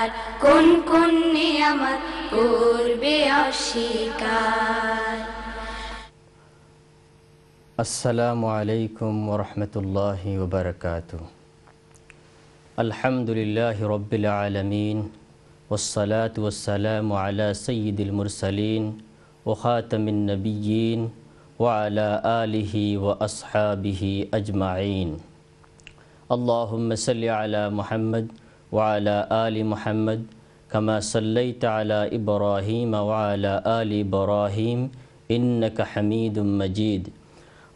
তালার কোন কোন নিয়ামত করবে অস্বীকার আসসালামু আলাইকুম ওরহমতুল্লাহ ওবরকাত আলহামদুলিল্লাহ রবিল আলমিন ওসলাত ওসালাম আলা সঈদুল মুরসলিন ওখাতমিন নবীন ওয়ালা আলিহি ও আসহাবিহি আজমাইন اللهم صل على محمد وعلى آل محمد كما صليت على إبراهيم وعلى آل إبراهيم إنك حميد مجيد.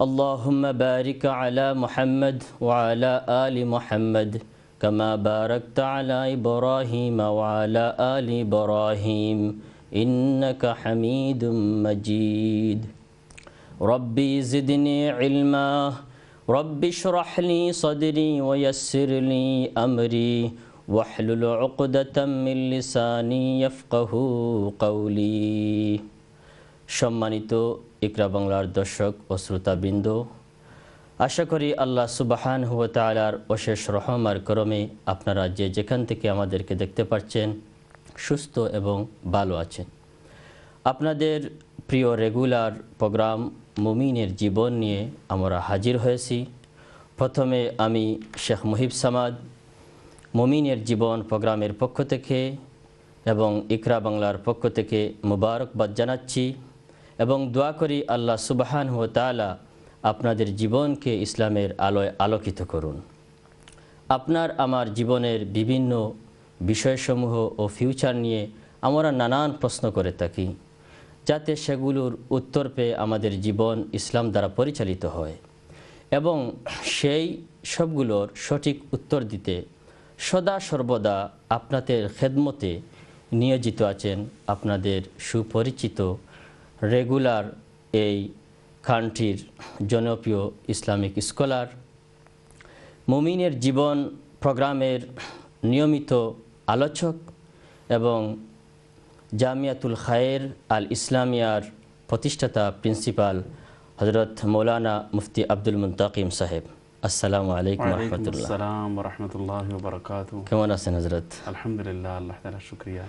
اللهم بارك على محمد وعلى آل محمد كما باركت على إبراهيم وعلى آل إبراهيم إنك حميد مجيد. ربي زدني علما رب اشرح لي صدري ويسر لي أمري واحلل عقدة من لساني يفقه قولي সম্মানিত ইকরা বাংলার দর্শক ও শ্রোতাবৃন্দ আশা করি আল্লাহ সুবাহান হুয়া তালার অশেষ রহমার করমে আপনারা যে যেখান থেকে আমাদেরকে দেখতে পাচ্ছেন সুস্থ এবং ভালো আছেন আপনাদের প্রিয় রেগুলার প্রোগ্রাম মুমিনের জীবন নিয়ে আমরা হাজির হয়েছি প্রথমে আমি শেখ মুহিব সামাদ মুমিনের জীবন প্রোগ্রামের পক্ষ থেকে এবং ইকরা বাংলার পক্ষ থেকে মুবারকবাদ জানাচ্ছি এবং দোয়া করি আল্লাহ সুবাহান তালা আপনাদের জীবনকে ইসলামের আলোয় আলোকিত করুন। আপনার আমার জীবনের বিভিন্ন বিষয়সমূহ ও ফিউচার নিয়ে আমরা নানান প্রশ্ন করে থাকি, যাতে সেগুলোর উত্তর পেয়ে আমাদের জীবন ইসলাম দ্বারা পরিচালিত হয় এবং সেই সবগুলোর সঠিক উত্তর দিতে সদা সর্বদা আপনাদের খেদমতে নিয়োজিত আছেন আপনাদের সুপরিচিত রেগুলার এই খানটির জনপ্রিয় ইসলামিক স্কলার। মুমিনের জীবন প্রোগ্রামের নিয়মিত আলোচক এবং জামিয়াতুল খায়ের আল ইসলামিয়ার প্রতিষ্ঠাতা প্রিন্সিপাল হজরত মৌলানা মুফতি আব্দুল মুন্তাকিম সাহেব। আসসালামু আলাইকুম রহমতুল্লাহ আসসালাম রহমতুল্লাহ বরকাত কেমন আছেন হজরত আলহামদুলিল্লাহ আল্লাহ তালা শুক্রিয়া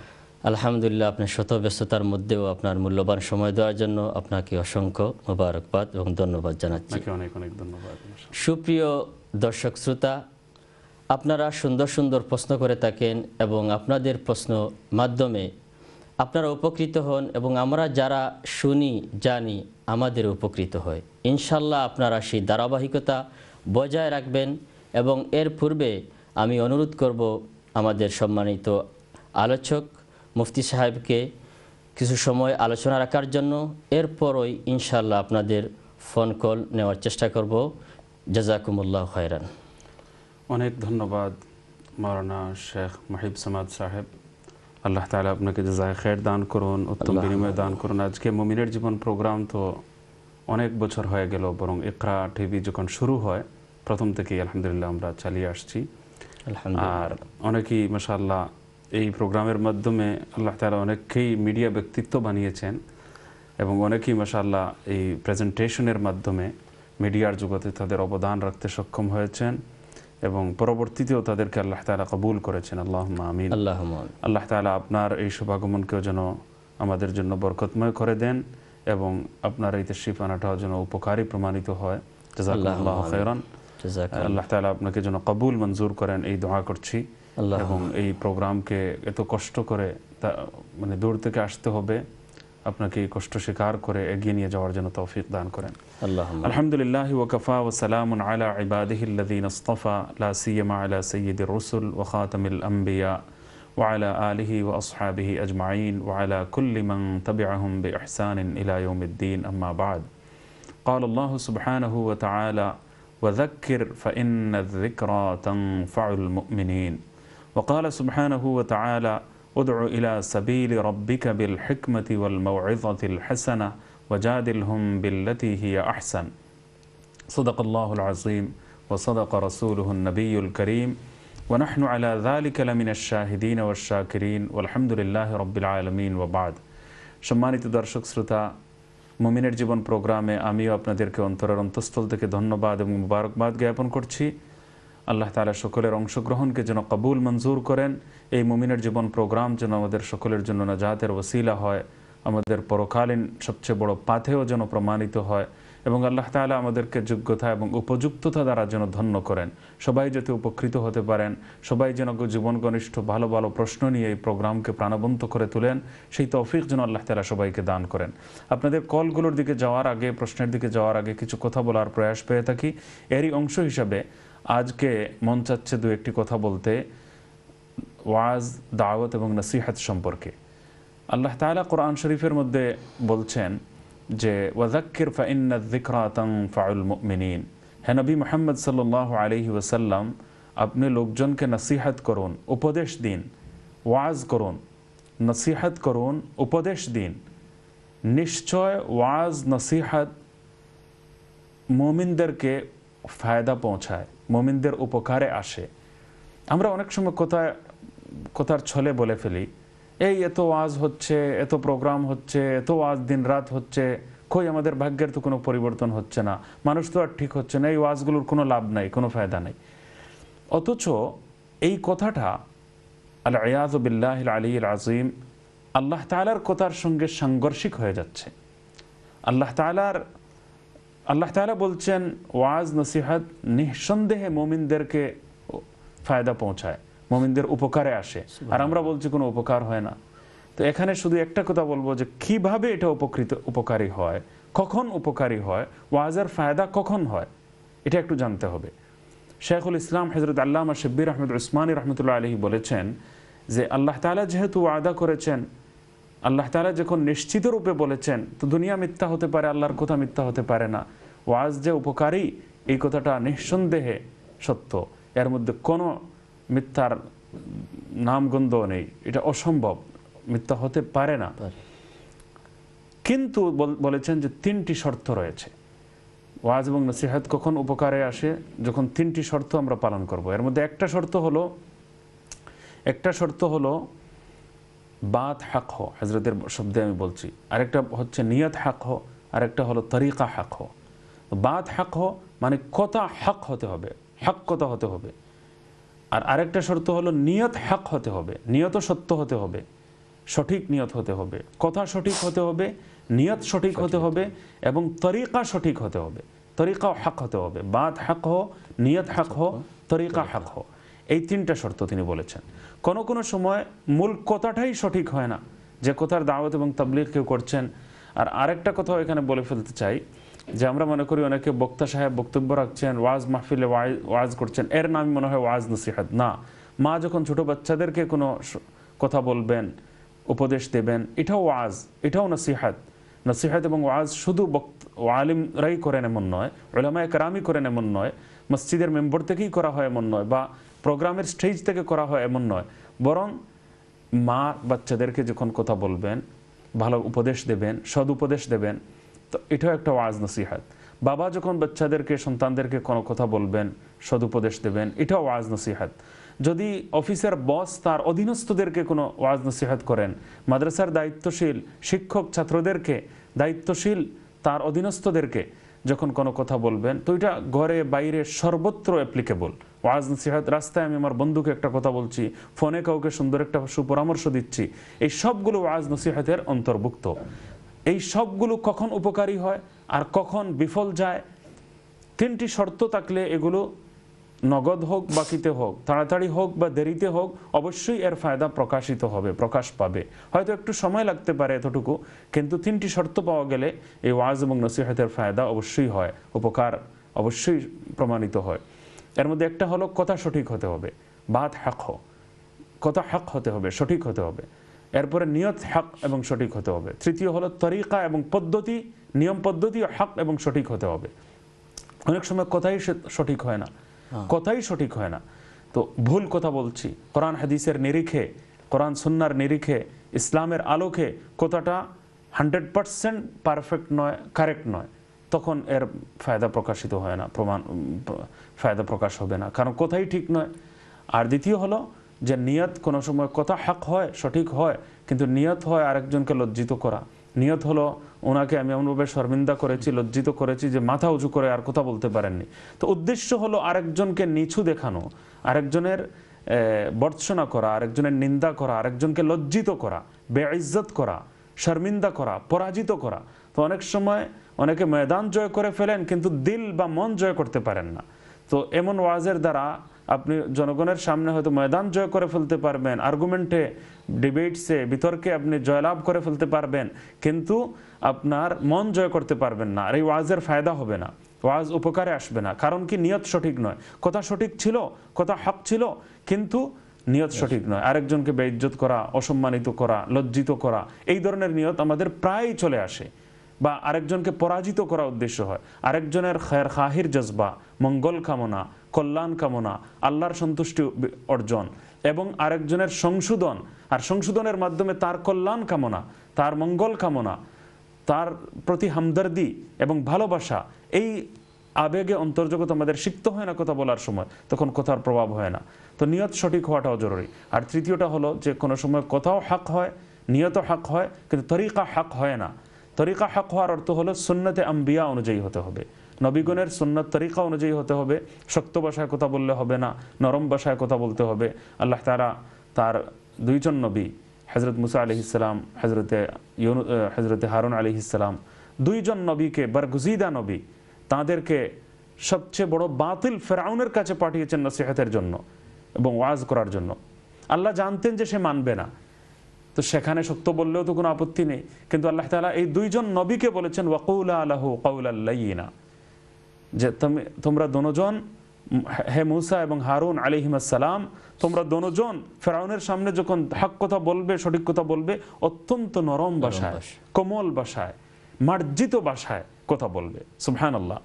আলহামদুলিল্লাহ আপনার শত ব্যস্ততার মধ্যেও আপনার মূল্যবান সময় দেওয়ার জন্য আপনাকে অসংখ্য মোবারকবাদ এবং ধন্যবাদ জানাচ্ছি। অনেক অনেক ধন্যবাদ সুপ্রিয় দর্শক শ্রোতা আপনারা সুন্দর সুন্দর প্রশ্ন করে থাকেন এবং আপনাদের প্রশ্ন মাধ্যমে আপনারা উপকৃত হন এবং আমরা যারা শুনি জানি আমাদের উপকৃত হয়। ইনশাল্লাহ আপনারা সেই ধারাবাহিকতা বজায় রাখবেন এবং এর পূর্বে আমি অনুরোধ করব আমাদের সম্মানিত আলোচক মুফতি সাহেবকে কিছু সময় আলোচনা রাখার জন্য। এরপরই ইনশাল্লাহ আপনাদের ফোন কল নেওয়ার চেষ্টা করব। জাজাকুমুল্লাহ হয়রান অনেক ধন্যবাদ মারানা শেখ মাহিব সামাদ সাহেব। আল্লাহ তালা আপনাকে জাজায় খের দান করুন উত্তম বিনিময় দান করুন। আজকে মমিনের জীবন প্রোগ্রাম তো অনেক বছর হয়ে গেল বরং ইকরা টিভি যখন শুরু হয় প্রথম থেকেই আলহামদুলিল্লাহ আমরা চালিয়ে আসছি। আর অনেকেই মাসাল্লাহ এই প্রোগ্রামের মাধ্যমে আল্লাহ তালা অনেককেই মিডিয়া ব্যক্তিত্ব বানিয়েছেন এবং অনেকেই মাসাল্লাহ এই প্রেজেন্টেশনের মাধ্যমে মিডিয়ার জগতে তাদের অবদান রাখতে সক্ষম হয়েছেন এবং পরবর্তীতেও তাদেরকে আল্লাহ তালা কবুল করেছেন। আল্লাহ আমিন। আল্লাহ আল্লাহ তালা আপনার এই শুভাগমনকেও যেন আমাদের জন্য বরকতময় করে দেন এবং আপনার এই তশরিফ আনাটাও যেন উপকারী প্রমাণিত হয়। জাজাকাল্লাহ খেরান আল্লাহ তালা আপনাকে যেন কবুল মঞ্জুর করেন এই দোয়া করছি এবং এই প্রোগ্রামকে এত কষ্ট করে তা মানে দূর থেকে আসতে হবে আপনাকে এই কষ্ট স্বীকার করে এগিয়ে নিয়ে যাওয়ার জন্য তৌফিক দান করেন আল্লাহ আলহামদুলিল্লাহ ওকফা ওসালাম আলা ইবাদিহিল্লাদিন اصطفى لا سيما على سيد الرسل وخاتم الأنبياء وعلى آله وأصحابه أجمعين وعلى كل من تبعهم بإحسان إلى يوم الدين أما بعد قال الله سبحانه وتعالى وذكر فإن الذكرى تنفع المؤمنين وقال سبحانه وتعالى ادع إلى سبيل ربك بالحكمة والموعظة الحسنة وجادلهم بالتي هي أحسن صدق الله العظيم وصدق رسوله النبي الكريم ونحن على ذلك لمن الشاهدين والشاكرين والحمد لله رب العالمين وبعد সম্মানিত দর্শক শ্রোতা মুমিনের জীবন প্রোগ্রামে আমিও আপনাদেরকে অন্তরের অন্তঃস্থল থেকে ধন্যবাদ এবং মুবারকবাদ জ্ঞাপন করছি। আল্লাহ তালা সকলের অংশগ্রহণকে যেন কবুল, মঞ্জুর করেন। এই মুমিনের জীবন প্রোগ্রাম যেন আমাদের সকলের জন্য নাজাতের ওসিলা হয়। আমাদের পরকালীন সবচেয়ে বড় পাথেও যেন প্রমাণিত হয়। এবং আল্লাহ তাআলা আমাদেরকে যোগ্যতা এবং উপযুক্ততা দ্বারা যেন ধন্য করেন। সবাই যাতে উপকৃত হতে পারেন, সবাই যেন জীবন ঘনিষ্ঠ ভালো ভালো প্রশ্ন নিয়ে এই প্রোগ্রামকে প্রাণবন্ত করে তোলেন, সেই তৌফিক যেন আল্লাহ তালা সবাইকে দান করেন। আপনাদের কলগুলোর দিকে যাওয়ার আগে, প্রশ্নের দিকে যাওয়ার আগে কিছু কথা বলার প্রয়াস পেয়ে থাকি। এরই অংশ হিসাবে আজকে মন চাচ্ছে দু একটি কথা বলতে, ওয়াজ, দাওয়াত এবং নসিহাত সম্পর্কে। আল্লাহ তালা কোরআন শরীফের মধ্যে বলছেন যে ওয়াজাক্কির ফাইন্না যিকরা তানফাউল মুমিনিন। হে নবী মুহাম্মদ সাল্লাল্লাহু আলাইহি ওয়াসাল্লাম, আপনি লোকজনকে নসিহত করুন, উপদেশ দিন, ওয়াজ করুন, নসিহত করুন, উপদেশ দিন। নিশ্চয় ওয়াজ, নসিহত মুমিনদেরকে ফায়দা পৌঁছায়, মুমিনদের উপকারে আসে। আমরা অনেক সময় কোথায়, কোথার ছলে বলে ফেলি এই এত ওয়াজ হচ্ছে, এত প্রোগ্রাম হচ্ছে, এত ওয়াজ দিন রাত হচ্ছে, কই আমাদের ভাগ্যের তো কোনো পরিবর্তন হচ্ছে না। মানুষ তো আর ঠিক হচ্ছে না, এই ওয়াজগুলোর কোনো লাভ নাই, কোনো ফায়দা নাই। অথচ এই কথাটা আল আয়াজবিল্লাহ আলী আজিম আল্লাহ তালার কথার সঙ্গে সাংঘর্ষিক হয়ে যাচ্ছে। আল্লাহ তালার আল্লাহ তালা বলছেন, ওয়াজ, নসিহাত নিঃসন্দেহে মোমিনদেরকে ফায়দা পৌঁছায়। মোমিনদের উপকারে আসে। আর আমরা বলছি কোনো উপকার হয় না। তো এখানে শুধু একটা কথা বলব যে কীভাবে এটা উপকৃত উপকারী হয় কখন উপকারী হয় ওয়াজের ফায়দা কখন হয় এটা একটু জানতে হবে। শেখুল ইসলাম হজরত আল্লামা শিব্বির আহমদ উসমানী রহমতুল্লাহ আলহী বলেছেন যে আল্লাহ তালা যেহেতু ওয়াদা করেছেন আল্লাহ তালা যখন নিশ্চিত রূপে বলেছেন তো দুনিয়া মিথ্যা হতে পারে আল্লাহর কথা মিথ্যা হতে পারে না। ওয়াজ যে উপকারী এই কথাটা নিঃসন্দেহে সত্য। এর মধ্যে কোনো মিথ্যার নামগন্ধ নেই। এটা অসম্ভব। মিথ্যা হতে পারে না। কিন্তু বলেছেন যে তিনটি শর্ত রয়েছে। ওয়াজ এবং নসিহাত কখন উপকারে আসে? যখন তিনটি শর্ত আমরা পালন করব। এর মধ্যে একটা শর্ত হলো একটা শর্ত হলো বাত হাক হো হজরতের শব্দে আমি বলছি। আরেকটা হচ্ছে নিয়ত হাক হো আরেকটা হলো তরিকা হাক হো বাত হাক হো মানে কথা হাক হতে হবে। হাক কথা হতে হবে। আর আরেকটা শর্ত হলো নিয়ত হ্যাক হতে হবে নিয়ত সত্য হতে হবে সঠিক নিয়ত হতে হবে কথা সঠিক হতে হবে নিয়ত সঠিক হতে হবে এবং তরিকা সঠিক হতে হবে। তরিকা হাক হতে হবে বাদ হাক হো নিয়ত হাক হো তরিকা। হাক হো। এই তিনটা শর্ত তিনি বলেছেন। কোনো কোনো সময় মূল কথাটাই সঠিক হয় না যে কথার দাওয়াত এবং তাবলিগ কেউ করছেন। আর আরেকটা কথাও এখানে বলে ফেলতে চাই যে আমরা মনে করি অনেকে বক্তা সাহেব বক্তব্য রাখছেন, ওয়াজ মাহফিলে ওয়াজ করছেন। এর নাম মনে হয় ওয়াজ নসিহাত। না। মা যখন ছোট বাচ্চাদেরকে কোনো কথা বলবেন, উপদেশ দেবেন, এটাও ওয়াজ, এটাও নসিহাত। নসিহাত এবং ওয়াজ শুধু আলিমরাই করেন এমন নয় ওলামায় কারামি করেন এমন নয়, মসজিদের মেম্বর থেকেই করা হয় এমন নয় বা প্রোগ্রামের স্টেজ থেকে করা হয় এমন নয়। বরং মা বাচ্চাদেরকে যখন কথা বলবেন, ভালো উপদেশ দেবেন সদ উপদেশ দেবেন তো এটাও একটা ওয়াজ নসিহাত। বাবা যখন বাচ্চাদেরকে, সন্তানদেরকে কোনো কথা বলবেন, সদুপদেশ দেবেন, এটাও ওয়াজ নসিহাত। যদি অফিসের বস তার অধীনস্থদেরকে কোনো ওয়াজ নসিহাত করেন, মাদ্রাসার দায়িত্বশীল শিক্ষক ছাত্রদেরকে, দায়িত্বশীল তার অধীনস্থদেরকে যখন কোনো কথা বলবেন, তো এটা ঘরে বাইরে সর্বত্র অ্যাপ্লিকেবল ওয়াজ নসিহাত, রাস্তায় আমি আমার বন্ধুকে একটা কথা বলছি, ফোনে কাউকে সুন্দর একটা সুপরামর্শ দিচ্ছি, এই সবগুলো ওয়াজ নসিহাতের অন্তর্ভুক্ত। এই সবগুলো কখন উপকারী হয় আর কখন বিফল যায়? তিনটি শর্ত থাকলে এগুলো নগদ হোক, বাকিতে হোক, তাড়াতাড়ি হোক বা দেরিতে হোক, অবশ্যই এর ফায়দা প্রকাশিত হবে, প্রকাশ পাবে। হয়তো একটু সময় লাগতে পারে এতটুকু, কিন্তু তিনটি শর্ত পাওয়া গেলে এই ওয়াজ এবং নসিহতের ফায়দা অবশ্যই হয়, উপকার অবশ্যই প্রমাণিত হয়। এর মধ্যে একটা হলো, কথা সঠিক হতে হবে। বাদ হ্যাক কথা হ্যাক হতে হবে, সঠিক হতে হবে। এরপরে নিয়ত হক এবং সঠিক হতে হবে। তৃতীয় হলো তরিকা এবং পদ্ধতি নিয়ম পদ্ধতি হক এবং সঠিক হতে হবে। অনেক সময় কথাই সঠিক হয় না। কথাই সঠিক হয় না। তো ভুল কথা বলছি। কোরআন হাদিসের নিরিখে কোরআন সুন্নার নিরিখে ইসলামের আলোকে কথাটা হান্ড্রেড পারসেন্ট পারফেক্ট নয় কারেক্ট নয়। তখন এর ফায়দা প্রকাশিত হয় না প্রমাণ ফায়দা প্রকাশ হবে না। কারণ কোথাই ঠিক নয়। আর দ্বিতীয় হলো যে নিয়ত কোনো সময় কথা হাক হয়, সঠিক হয়, কিন্তু নিয়ত হয় আরেকজনকে লজ্জিত করা। নিয়ত হলো ওনাকে আমি এমনভাবে শর্মিন্দা করেছি, লজ্জিত করেছি যে মাথা উঁচু করে আর কথা বলতে পারেননি। তো উদ্দেশ্য হলো আরেকজনকে নিচু দেখানো, আরেকজনের বর্ৎসনা করা, আরেকজনের নিন্দা করা, আরেকজনকে লজ্জিত করা বেইজ্জত করা, শর্মিন্দা করা, পরাজিত করা। তো অনেক সময় অনেকে ময়দান জয় করে ফেলেন, কিন্তু দিল বা মন জয় করতে পারেন না। তো এমন ওয়াজের দ্বারা আপনি জনগণের সামনে হয়তো ময়দান জয় করে ফেলতে পারবেন আর্গুমেন্টে ডিবেটসে বিতর্কে আপনি জয়লাভ করে ফেলতে পারবেন কিন্তু আপনার মন জয় করতে পারবেন না আর এই ওয়াজের ফায়দা হবে না ওয়াজ উপকারে আসবে না কারণ কি নিয়ত সঠিক নয় কথা সঠিক ছিল কথা হক ছিল কিন্তু নিয়ত সঠিক নয় আরেকজনকে বেইজ্জত করা অসম্মানিত করা লজ্জিত করা এই ধরনের নিয়ত আমাদের প্রায়ই চলে আসে বা আরেকজনকে পরাজিত করা উদ্দেশ্য হয় আরেকজনের খের খাহির জজবা মঙ্গল কামনা কল্যাণ কামনা, আল্লাহর সন্তুষ্টি অর্জন এবং আরেকজনের সংশোধন। আর সংশোধনের মাধ্যমে তার কল্যাণ কামনা, তার মঙ্গল কামনা, তার প্রতি হামদর্দি এবং ভালোবাসা, এই আবেগে অন্তর্জগত আমাদের সিক্ত হয় না কথা বলার সময়, তখন কথার প্রভাব হয় না। তো নিয়ত সঠিক হওয়াটাও জরুরি। আর তৃতীয়টা হলো যে, কোনো সময় কথাও হাক হয় নিয়ত হাক হয়, কিন্তু তরিকা হাক হয় না। তরিকা হাক হওয়ার অর্থ হলো সুন্নতে আম্বিয়া অনুযায়ী হতে হবে। নবীগণের সুন্নত তরিকা অনুযায়ী হতে হবে, শক্ত ভাষায় কথা বললে হবে না, নরম ভাষায় কথা বলতে হবে। আল্লাহ তারা তার দুইজন নবী হজরত মুসা আলি ইসলাম হজরতে হজরতে হারুন আলি ইসলাম দুইজন নবীকে, বরগুজিদা নবী, তাদেরকে সবচেয়ে বড় বাতিল ফেরাউনের কাছে পাঠিয়েছেন নসিহতের জন্য এবং ওয়াজ করার জন্য। আল্লাহ জানতেন যে সে মানবে না। তো সেখানে সত্য বললেও তো কোনো আপত্তি নেই। কিন্তু আল্লাহ তালা এই দুইজন নবীকে বলেছেন, ওয়াকুলা আল্লাহ কৌলাল্লাইনা যে তুমি তোমরা দনোজন হে মুসা এবং হারুন আলিহিমাসালাম তোমরা দনোজন ফেরাউনের সামনে যখন হক কথা বলবে সঠিক কথা বলবে অত্যন্ত নরম ভাষায়। কোমল ভাষায় মার্জিত ভাষায় কথা বলবে সুবহান আল্লাহ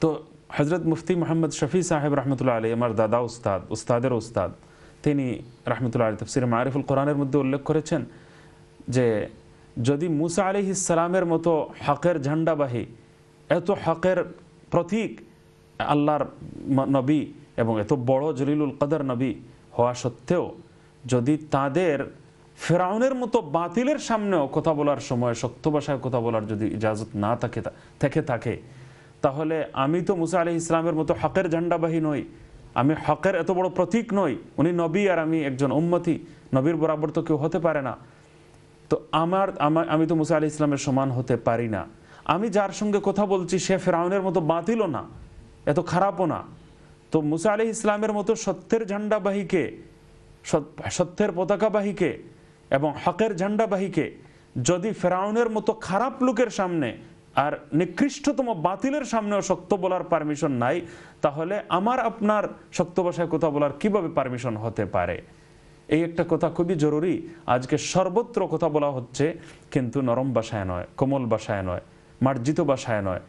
তো হজরত মুফতি মোহাম্মদ শফি সাহেব রহমতুল্লাহ আলী আমার দাদা উস্তাদ উস্তাদের উস্তাদ তিনি রহমতুল্লাহ আলী তফসির মারিফুল কোরআনের মধ্যে উল্লেখ করেছেন যে যদি মুসা আলি ইসালামের মতো হকের ঝান্ডাবাহী এত হকের প্রতীক আল্লাহর নবী এবং এত বড় জলিলুল কদর নবী হওয়া সত্ত্বেও যদি তাদের ফেরাউনের মতো বাতিলের সামনেও কথা বলার সময়, শক্ত ভাষায় কথা বলার যদি ইজাজত না থাকে থেকে থাকে, তাহলে আমি তো মুসা আলি ইসলামের মতো হকের ঝান্ডাবাহী নই। আমি হকের এত বড় প্রতীক নই। উনি নবী আর আমি একজন উম্মতি। নবীর বরাবর তো কেউ হতে পারে না। তো আমার- আমি তো মুসা আলি ইসলামের সমান হতে পারি না। আমি যার সঙ্গে কথা বলছি, সে ফেরাউনের মতো বাতিলও না, এত খারাপও না। তো মুসা আলি ইসলামের মতো সত্যের ঝান্ডাবাহীকে সত্যের পতাকাবাহীকে এবং হকের ঝান্ডাবাহীকে যদি ফেরাউনের মতো খারাপ লোকের সামনে আর নিকৃষ্টতম বাতিলের সামনেও শক্ত বলার পারমিশন নাই, তাহলে আমার, আপনার শক্ত ভাষায় কথা বলার কীভাবে পারমিশন হতে পারে? এই একটা কথা খুবই জরুরি। আজকে সর্বত্র কথা বলা হচ্ছে, কিন্তু নরম ভাষায় নয়, কোমল ভাষায় নয়। মার্জিত বাসায় নয়।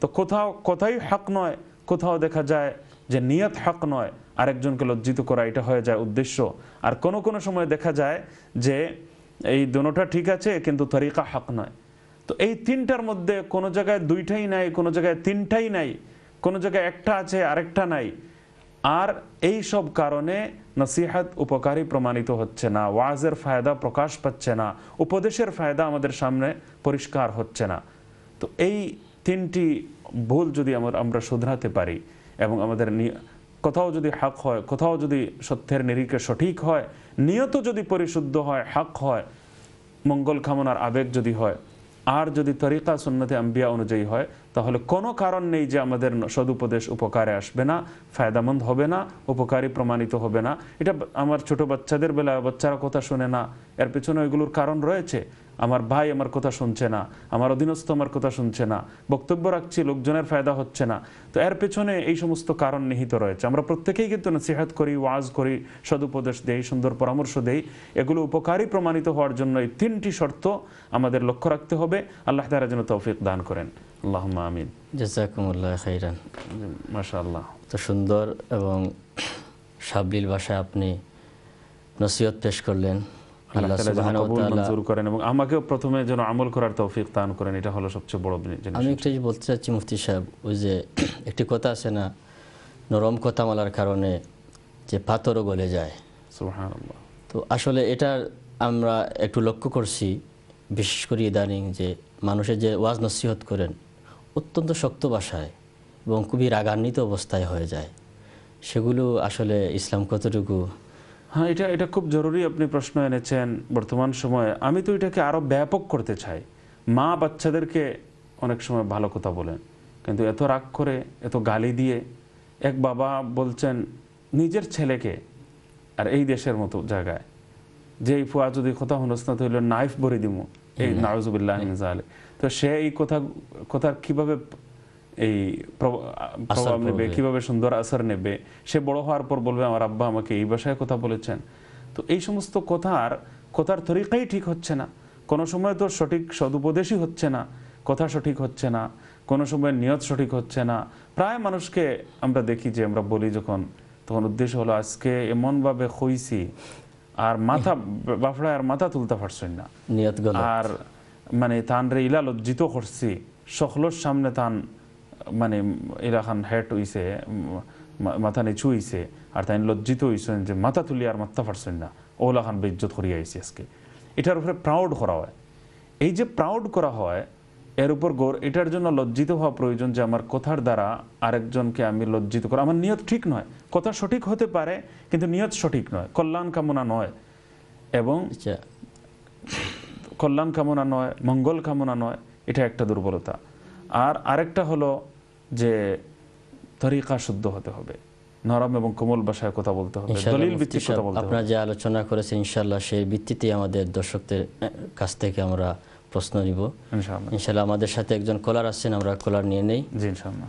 তো কোথাও কথাই হক নয়, কোথাও দেখা যায় যে নিয়ত হক নয়, আরেকজনকে লজ্জিত করা এটা হয়ে যায় উদ্দেশ্য। আর কোনো কোনো সময় দেখা যায় যে এই দুটোটা ঠিক আছে, কিন্তু তরিকা হক নয়। তো এই তিনটার মধ্যে কোনো জায়গায় দুইটাই নাই, কোনো জায়গায় তিনটাই নাই, কোনো জায়গায় একটা আছে, আরেকটা নাই। আর এই সব কারণে নসিহাত উপকারী প্রমাণিত হচ্ছে না, ওয়াজের ফায়দা প্রকাশ পাচ্ছে না, উপদেশের ফায়দা আমাদের সামনে পরিষ্কার হচ্ছে না। তো এই তিনটি ভুল যদি আমরা আমরা শুধরাতে পারি এবং আমাদের কোথাও যদি হক হয়, কোথাও যদি সত্যের নিরিখে সঠিক হয় নিয়ত যদি পরিশুদ্ধ হয়, হক হয়, মঙ্গল কামনার আবেগ যদি হয়, আর যদি তরিকা সুন্নতে আম্বিয়া অনুযায়ী হয়, তাহলে কোনো কারণ নেই যে আমাদের সদুপদেশ উপকারে আসবে না, ফায়দামন্দ হবে না, উপকারী প্রমাণিত হবে না। এটা আমার ছোট বাচ্চাদের বেলায় বাচ্চারা কথা শুনে না। এর পেছনে এগুলোর কারণ রয়েছে। আমার ভাই আমার কথা শুনছে না আমার অধীনস্থ আমার কথা শুনছে না বক্তব্য রাখছি লোকজনের ফায়দা হচ্ছে না। তো এর পেছনে এই সমস্ত কারণ নিহিত রয়েছে। আমরা প্রত্যেকেই কিন্তু নসিহাত করি ওয়াজ করি সদুপদেশ দেই সুন্দর পরামর্শ দেই। এগুলো উপকারী প্রমাণিত হওয়ার জন্য এই তিনটি শর্ত আমাদের লক্ষ্য রাখতে হবে। আল্লাহ তারা যেন তৌফিক দান করেন। আল্লাহ আমিন। জাজাকুমুল্লাহ খাইরান। মাশা আল্লাহ তো সুন্দর এবং সাবলীল ভাষায় আপনি নসিহত পেশ করলেন। আল্লাহ আল্লাহ তাআলা যেন সুবহানাহু ওয়া কবুল মঞ্জুর করেন এবং আমাকেও প্রথমে যেন আমল করার তৌফিক দান করেন এটা হলো সবচেয়ে বড় জিনিস। আমি একটা বলতে চাচ্ছি মুফতি সাহেব ওই যে একটি কথা আছে না নরম কথা বলার কারণে যে পাথরও গলে যায়। সুবহানাল্লাহ। তো আসলে এটা আমরা একটু লক্ষ্য করছি বিশেষ করে ইদানিং যে মানুষের যে ওয়াজ নসিহত করেন অত্যন্ত শক্ত ভাষায় এবং খুবই রাগান্বিত অবস্থায় হয়ে যায়। সেগুলো আসলে ইসলাম কতটুকু হ্যাঁ এটা এটা খুব জরুরি আপনি প্রশ্ন এনেছেন বর্তমান সময়ে। আমি তো এটাকে আরও ব্যাপক করতে চাই। মা বাচ্চাদেরকে অনেক সময় ভালো কথা বলেন কিন্তু এত রাগ করে এত গালি দিয়ে এক বাবা বলছেন নিজের ছেলেকে আর এই দেশের মতো জায়গায় যে এই ফুয়া যদি কথা হনস্নাত হইল নাইফ ভরে দিমু। এই নাউজুবিল্লাহ তো সে এই কথা কথার কীভাবে এই প্রভ- প্রভাব নেবে কীভাবে সুন্দর আসার নেবে সে বড় হওয়ার পর বলবে আমার আব্বা আমাকে এই ভাষায় কথা বলেছেন। তো এই সমস্ত কথার কথার তরিকাই ঠিক হচ্ছে না। কোনো সময় তো সঠিক সদুপদেশই হচ্ছে না কথা সঠিক হচ্ছে না কোনো সময় নিয়ত সঠিক হচ্ছে না। প্রায় মানুষকে আমরা দেখি যে আমরা বলি যখন তখন উদ্দেশ্য হলো আজকে এমনভাবে হইছি আর মাথা বাফড়ায় আর মাথা তুলতে পারছেন না। নিয়ত আর মানে তান রে ইলা লজ্জিত করছি সকলের সামনে তান মানে ইলাখান হেট হইছে মাথা নিচু হইছে আর তাই লজ্জিত হইছেন যে মাথা তুলি আর মাথা পারছেন না। ওলা ওলাখান বেজ্জত করিয়া আইছি আজকে। এটার উপরে প্রাউড করা হয়। এই যে প্রাউড করা হয় এর উপর গৌর এটার জন্য লজ্জিত হওয়া প্রয়োজন যে আমার কথার দ্বারা আরেকজনকে আমি লজ্জিত করা। আমার নিয়ত ঠিক নয়। কথা সঠিক হতে পারে কিন্তু নিয়ত সঠিক নয়। কল্যাণ কামনা নয়। এবং আচ্ছা। কল্যাণ কামনা নয় মঙ্গল কামনা নয় এটা একটা দুর্বলতা। আর আরেকটা হলো যে তরিকা শুদ্ধ হতে হবে। নরম এবং কোমল ভাষায় কথা বলতে হবে। দলিল ভিত্তিক কথা বলতে হবে। আপনারা যে আলোচনা করেছেন ইনশাল্লাহ সেই ভিত্তিতে আমাদের দর্শকদের কাছ থেকে আমরা প্রশ্ন নিব। ইনশাআল্লাহ। ইনশাল্লাহ আমাদের সাথে একজন কলার আছেন আমরা কলার নিয়ে নেই। জি ইনশাআল্লাহ।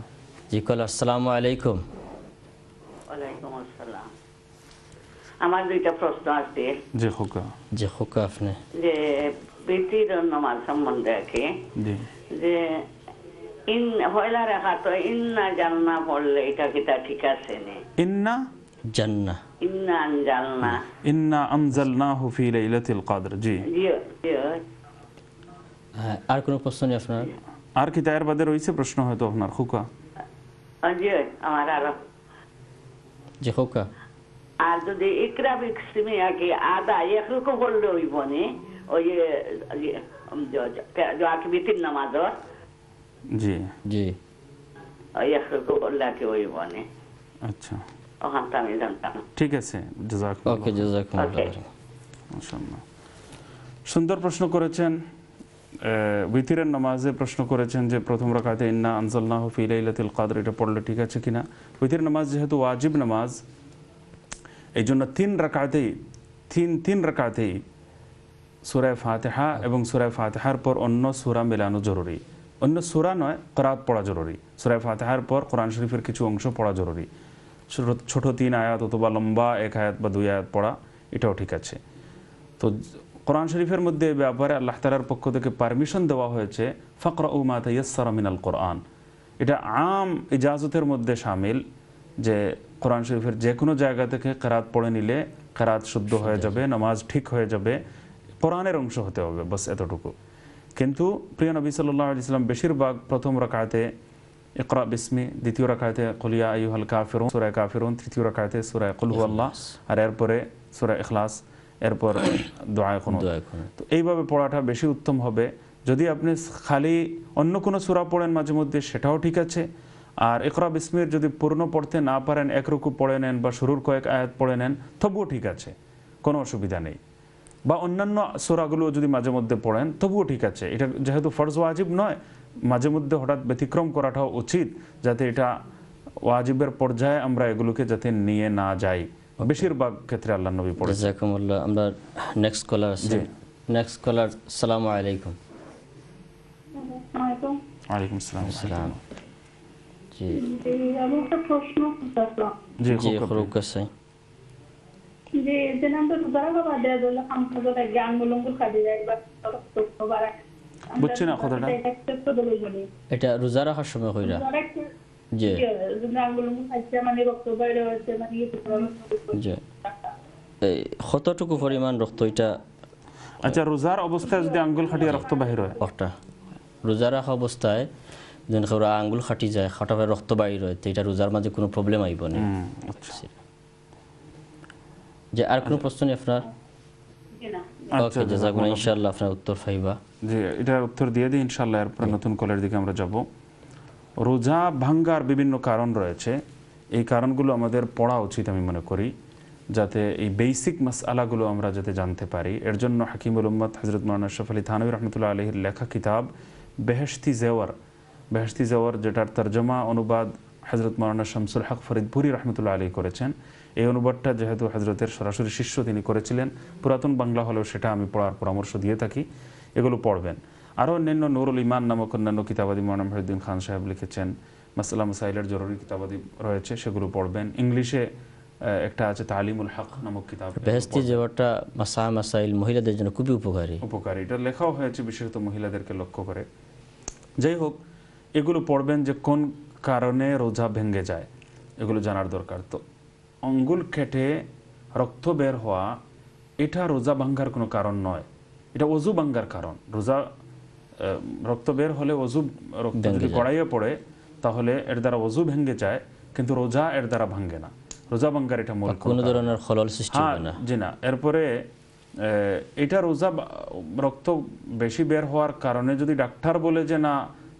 জি কলার আসসালামু আলাইকুম। ওয়ালাইকুম আসসালাম। আমার দুইটা প্রশ্ন আছে। জি খোকা জি খোকা আপনি। যে বৃত্তির নামাজ সম্বন্ধে কি। জি। যে ইন হয়লা রেখা তো ইন্না জালনা পড়লে এটা কিটা ঠিক আছে নে ইন্না জান্না ইন্না জালনা ইন্না আনজালনাহু ফি লাইলাতিল কদর জি জিও জিও হ্যাঁ আর কোনো প্রশ্ন নেই আপনার আর কি তার বাদে রয়েছে প্রশ্ন হয়তো আপনার খুকা জিও আমার আরও জি খোকা আর যদি ইকরা বিক্সিমি আর কি আদা একরকম করলে হইব নি ওই যে বৃত্তির নামাজর জি। জি। ওই একরকম করলে আর কি হইব নি আচ্ছা। ওখান তো আমি জানতাম ঠিক আছে ওকে জাজাকুমুল্লাহ। সুন্দর প্রশ্ন করেছেন উইতিরের নামাজে প্রশ্ন করেছেন যে প্রথম রাকাতে ইন্না আনজালনাহু ফি লাইলাতিল কদর এটা পড়লে ঠিক আছে কিনা? উইতির নামাজ যেহেতু ওয়াজিব নামাজ এই জন্য তিন রাকাতেই তিন তিন রাকাতেই সুরায় ফাতেহা এবং সুরায় ফাতেহার পর অন্য সুরা মেলানো জরুরি। অন্য সুরা নয় করাত পড়া জরুরি। সুরায় ফাতেহার পর কোরআন শরীফের কিছু অংশ পড়া জরুরি। ছোট- তিন আয়াত অথবা লম্বা এক আয়াত বা দুই আয়াত পড়া এটাও ঠিক আছে। তো কোরআন শরীফের মধ্যে এই ব্যাপারে আল্লাহ তালার পক্ষ থেকে পারমিশন দেওয়া হয়েছে ফকরা উমা তৈয়াসারা মিনাল কোরআন। এটা আম ইজাজতের মধ্যে সামিল যে কোরআন শরীফের যে কোনো জায়গা থেকে কেরাত পড়ে নিলে কেরাত শুদ্ধ হয়ে যাবে নামাজ ঠিক হয়ে যাবে কোরআনের অংশ হতে হবে বাস এতটুকু। কিন্তু প্রিয় নবী সাল্লাহ ইসলাম বেশিরভাগ প্রথম রাকাতে ইকরা বিসমি দ্বিতীয় রাকাতে কলিয়া আইহাল কাফিরুন সুরায় কাফিরুন তৃতীয় রাকাতে সুরায় কুলহু আল্লাহ আর এরপরে সুরায় ইখলাস এরপর দোয়ায় কোনো দোয়া করুন। তো এইভাবে পড়াটা বেশি উত্তম হবে। যদি আপনি খালি অন্য কোনো সূরা পড়েন মাঝে মধ্যে সেটাও ঠিক আছে। আর ইকরা বিসমির যদি পূর্ণ পড়তে না পারেন এক রুকু পড়ে নেন বা শুরুর কয়েক আয়াত পড়ে নেন তবুও ঠিক আছে। কোনো অসুবিধা নেই। বা অন্যান্য সূরাগুলো যদি মাঝে মধ্যে পড়েন তবুও ঠিক আছে। এটা যেহেতু ফরজ ওয়াজিব নয় মাঝে মধ্যে হঠাৎ ব্যতিক্রম করাটাও উচিত যাতে এটা ওয়াজিবের পর্যায়ে আমরা এগুলোকে যাতে নিয়ে না যাই। বেশিরভাগ ক্ষেত্রে আল্লাহ নবী পড়ে জাজাকুমুল্লাহ আমরা নেক্সট কলার আছে নেক্সট কলার সালামু আলাইকুম। আলাইকুম। ওয়ালাইকুম আসসালাম। সালাম জি। জি, আমি একটা প্রশ্ন করতেছিলাম জি জি খুব খরুক বুঝছি না কথাটা। এটা রোজা রাখার সময় হইরা? জি। খাইছে মানে রক্ত বাইরে হয়েছে মানে ইয়ে জি। কতটুকু পরিমাণ রক্ত এটা আচ্ছা রোজার অবস্থায় যদি আঙ্গুল খাটিয়ে রক্ত বাহির হয়? একটা রোজা রাখা অবস্থায় যেন ওরা আঙ্গুল খাটি যায় খাটা রক্ত বাহির হয় তো এটা রোজার মাঝে কোনো প্রবলেম আইব না। আচ্ছা। যে আর কোনো প্রশ্ন নেই আপনার? আচ্ছা, ওকে জাজাকুল্লাহ ইনশাআল্লাহ আপনার উত্তর পাইবা। জি এটার উত্তর দিয়ে দিই ইনশাল্লাহ এরপর নতুন কলের দিকে আমরা যাব। রোজা ভাঙ্গার বিভিন্ন কারণ রয়েছে। এই কারণগুলো আমাদের পড়া উচিত আমি মনে করি যাতে এই বেসিক মাসআলাগুলো আমরা যাতে জানতে পারি। এর জন্য হাকিমুল উম্মদ হজরত মৌলানা আশরাফ আলী থানবী রহমতুল্লাহ আলহির লেখা কিতাব বেহেশতি জেওয়ার। বেহেশতি জেওয়ার যেটার তর্জমা অনুবাদ হজরত মৌলানা শামসুল হক ফরিদপুরি রহমতুল্লাহ আলী করেছেন। এই অনুবাদটা যেহেতু হজরতের সরাসরি শিষ্য তিনি করেছিলেন পুরাতন বাংলা হলেও সেটা আমি পড়ার পরামর্শ দিয়ে থাকি এগুলো পড়বেন। আরও অন্যান্য নুরুল ইমান নামক অন্যান্য কিতাবাদি মৌলানা মহিউদ্দিন খান সাহেব লিখেছেন মাসাল্লাহ মাসাইলের জরুরি কিতাবাদি রয়েছে সেগুলো পড়বেন। ইংলিশে একটা আছে তালিমুল হক নামক কিতাব। বেহেস্তি জেওয়ারটা মাসা মাসাইল মহিলাদের জন্য খুবই উপকারী। উপকারী। এটা লেখাও হয়েছে বিশেষত মহিলাদেরকে লক্ষ্য করে। যাই হোক এগুলো পড়বেন যে কোন কারণে রোজা ভেঙে যায় এগুলো জানার দরকার। তো অঙ্গুল কেটে রক্ত বের হওয়া এটা রোজা ভাঙ্গার কোনো কারণ নয়। এটা অজু ভাঙ্গার কারণ। রোজা রক্ত বের হলে অজু রক্ত যদি। কড়াইয়ে পড়ে তাহলে এর দ্বারা অজু ভেঙে যায় কিন্তু রোজা এর দ্বারা ভাঙ্গে না। রোজা ভাঙ্গার এটা মূল কোনো ধরনের খলল সৃষ্টি হ্যাঁ হবে না। জি না। এরপরে এটা রোজা রক্ত বেশি বের হওয়ার কারণে যদি ডাক্তার বলে যে না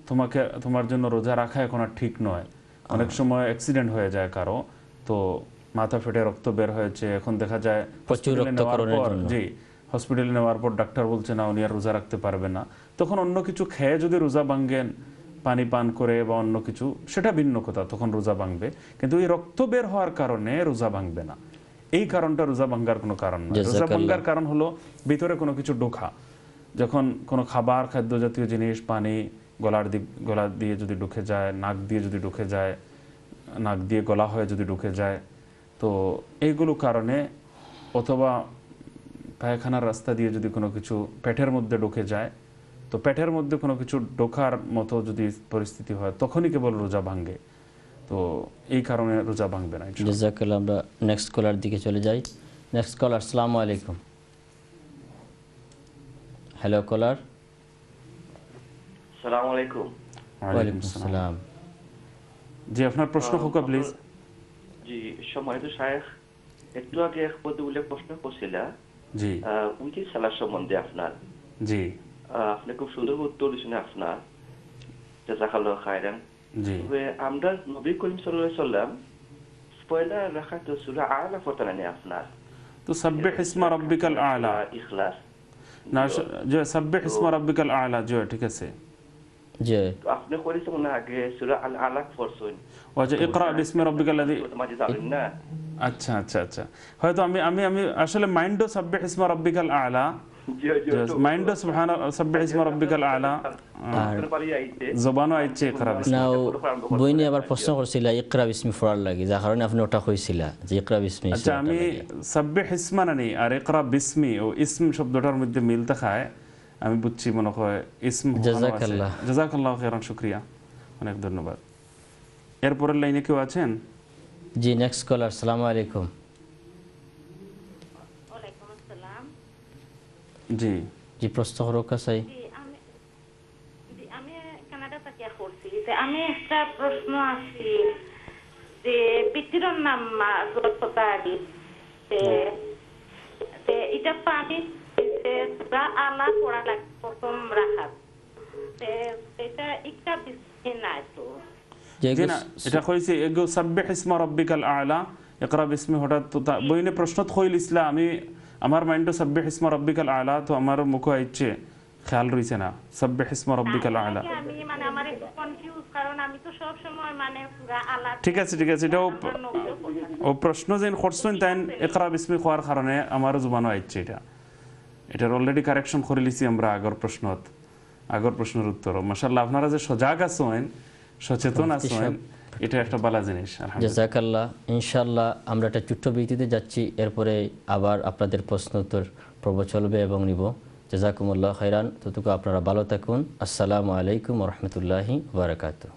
তোমাকে তোমার জন্য রোজা রাখা এখন আর ঠিক নয়। অনেক সময় অ্যাক্সিডেন্ট হয়ে যায় কারও তো মাথা ফেটে রক্ত বের হয়েছে এখন দেখা যায় প্রচুর। জি হসপিটালে নেওয়ার পর ডাক্তার বলছে না উনি আর রোজা রাখতে পারবে না। তখন অন্য কিছু খেয়ে যদি রোজা ভাঙ্গেন পানি পান করে বা অন্য কিছু সেটা ভিন্ন কথা তখন রোজা ভাঙবে। কিন্তু এই রক্ত বের হওয়ার কারণে রোজা ভাঙবে না। এই কারণটা রোজা ভাঙ্গার কোনো কারণ নয়। রোজা ভাঙ্গার কারণ হলো ভিতরে কোনো কিছু ঢোকা যখন কোনো খাবার খাদ্য জাতীয় জিনিস পানি গলার দিক গলা দিয়ে যদি ঢুকে যায় নাক দিয়ে যদি ঢুকে যায় নাক দিয়ে গলা হয়ে যদি ঢুকে যায় তো এইগুলো কারণে অথবা পায়খানার রাস্তা দিয়ে যদি কোনো কিছু পেটের মধ্যে ঢুকে যায় তো পেটের মধ্যে কোনো কিছু ঢোকার মতো যদি পরিস্থিতি হয় তখনই কেবল রোজা ভাঙ্গে তো এই কারণে রোজা ভাঙবে না ইনশাআল্লাহ। জাজাকাল্লাহ আমরা নেক্সট কলার দিকে চলে যাই। নেক্সট কলার আসসালামু আলাইকুম। হ্যালো কলার সালাম আলাইকুম। ওয়ালাইকুম আসসালাম। জি আপনার প্রশ্ন হোকা প্লিজ জি সম্মানিত শায়েখ একটু আগে এক পদে উল্লেখ প্রশ্ন করছিলা। জি। উইকি সম্বন্ধে আপনার? জি। আপনি খুব সুন্দর উত্তর দিয়েছেন আপনার। জাজাকাল্লাহ খায়রান। জি। আমরা নবী করিম সাল্লাল্লাহু আলাইহি সাল্লাম পয়লা রাখাত সূরা আলা পড়তেন আপনার। তো সাব্বিহ ইসমা রাব্বিকাল আলা। ইখলাস। না যে সাব্বিহ ইসমা রাব্বিকাল আলা যে ঠিক আছে। যে তো আপনি করেছেন আগে সূরা আল আলাক পড়ছেন। ও যে ইকরা বিসমি রাব্বিকাল লাযী মাঝে যাবেন না। আচ্ছা আচ্ছা আচ্ছা। হয়তো আমি আমি আমি আসলে সাব্বিহ ইসমা রাব্বিকাল আলা। সুবহান সাব্বিহ ইসমা রাব্বিকাল আলা। জবানও আইছে ইকরা বিসমি। না ও বইনি আবার প্রশ্ন করছিলা ইকরা বিসমি পড়ার লাগি যার কারণে আপনি ওটা কইছিলা যে ইকরা বিসমি আচ্ছা আমি সাব্বিহ ইসমা নানি আর ইকরা বিসমি ও ইসম শব্দটার মধ্যে মিল দেখায় আমি বুঝছি মনে হয় ইসম জাজাকাল্লাহ। খাইরান শুকরিয়া। অনেক ধন্যবাদ। এরপরের লাইনে কেউ আছেন? জি নেক্সট কলার আসসালামু আলাইকুম। জি। জি প্রশ্ন করো কাছাই। আমি জি আমি কানাডা থেকে করছি। যে আমি একটা প্রশ্ন আছি যে পিতৃর নাম জলপতা আদি এটা পানি যে আলা পড়া লাগে প্রথম রাখাত যে এটা একটা বিশ্বে নাই তো। না এটা কইছে এগো সাব্বিহ ইসমা রাব্বিকাল আলা ইকরা বিসমি হঠাৎ তো বইনে প্রশ্ন কইল ইসলা আমি আমার মাইন্ডে সাব্বিহ ইসমা রাব্বিকাল আলা তো আমার মুখ আইছে খেয়াল রইছে না সাব্বিহ ইসমা রাব্বিকাল আলা আমি মানে আমার একটু কনফিউজ কারণ আমি তো সব সময় মানে সুরা আলা ঠিক আছে ঠিক আছে ও প্রশ্ন যেন করছেন তাই ইকরা বিসমি হওয়ার কারণে আমার জুবানও আইছে এটা। এটার অলরেডি কারেকশন করে লিছি আমরা আগর প্রশ্নত আগর প্রশ্নের উত্তর। মাশাআল্লাহ আপনারা যে সজাগ আছেন সচেতন আছেন এটা একটা বালা জিনিস জাজাকাল্লাহ ইনশাল্লাহ আমরা একটা ছোট্ট বিরতিতে যাচ্ছি এরপরে আবার আপনাদের প্রশ্ন উত্তর পর্ব চলবে এবং নিব। জাজাকুমুল্লাহ খৈরান ততটুকু আপনারা ভালো থাকুন। আসসালামু আলাইকুম রহমতুল্লাহি বারাকাতু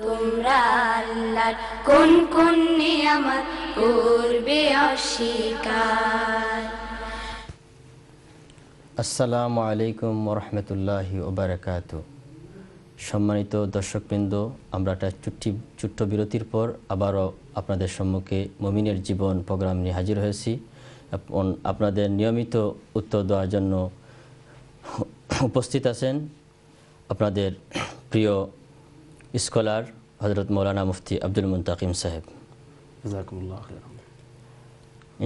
তোমরা আল্লাহর কোন কোন নিয়ামত করবে অস্বীকার। আসসালামু আলাইকুম রহমতুল্লাহি ওবরাকাতু। সম্মানিত দর্শকবৃন্দ আমরা একটা চুট্টি ছোট্ট বিরতির পর আবারও আপনাদের সম্মুখে মমিনের জীবন প্রোগ্রাম নিয়ে হাজির হয়েছি। আপনাদের নিয়মিত উত্তর দেওয়ার জন্য উপস্থিত আছেন আপনাদের প্রিয় স্কলার হজরত মৌলানা মুফতি আব্দুল মুন্তাকিম সাহেব।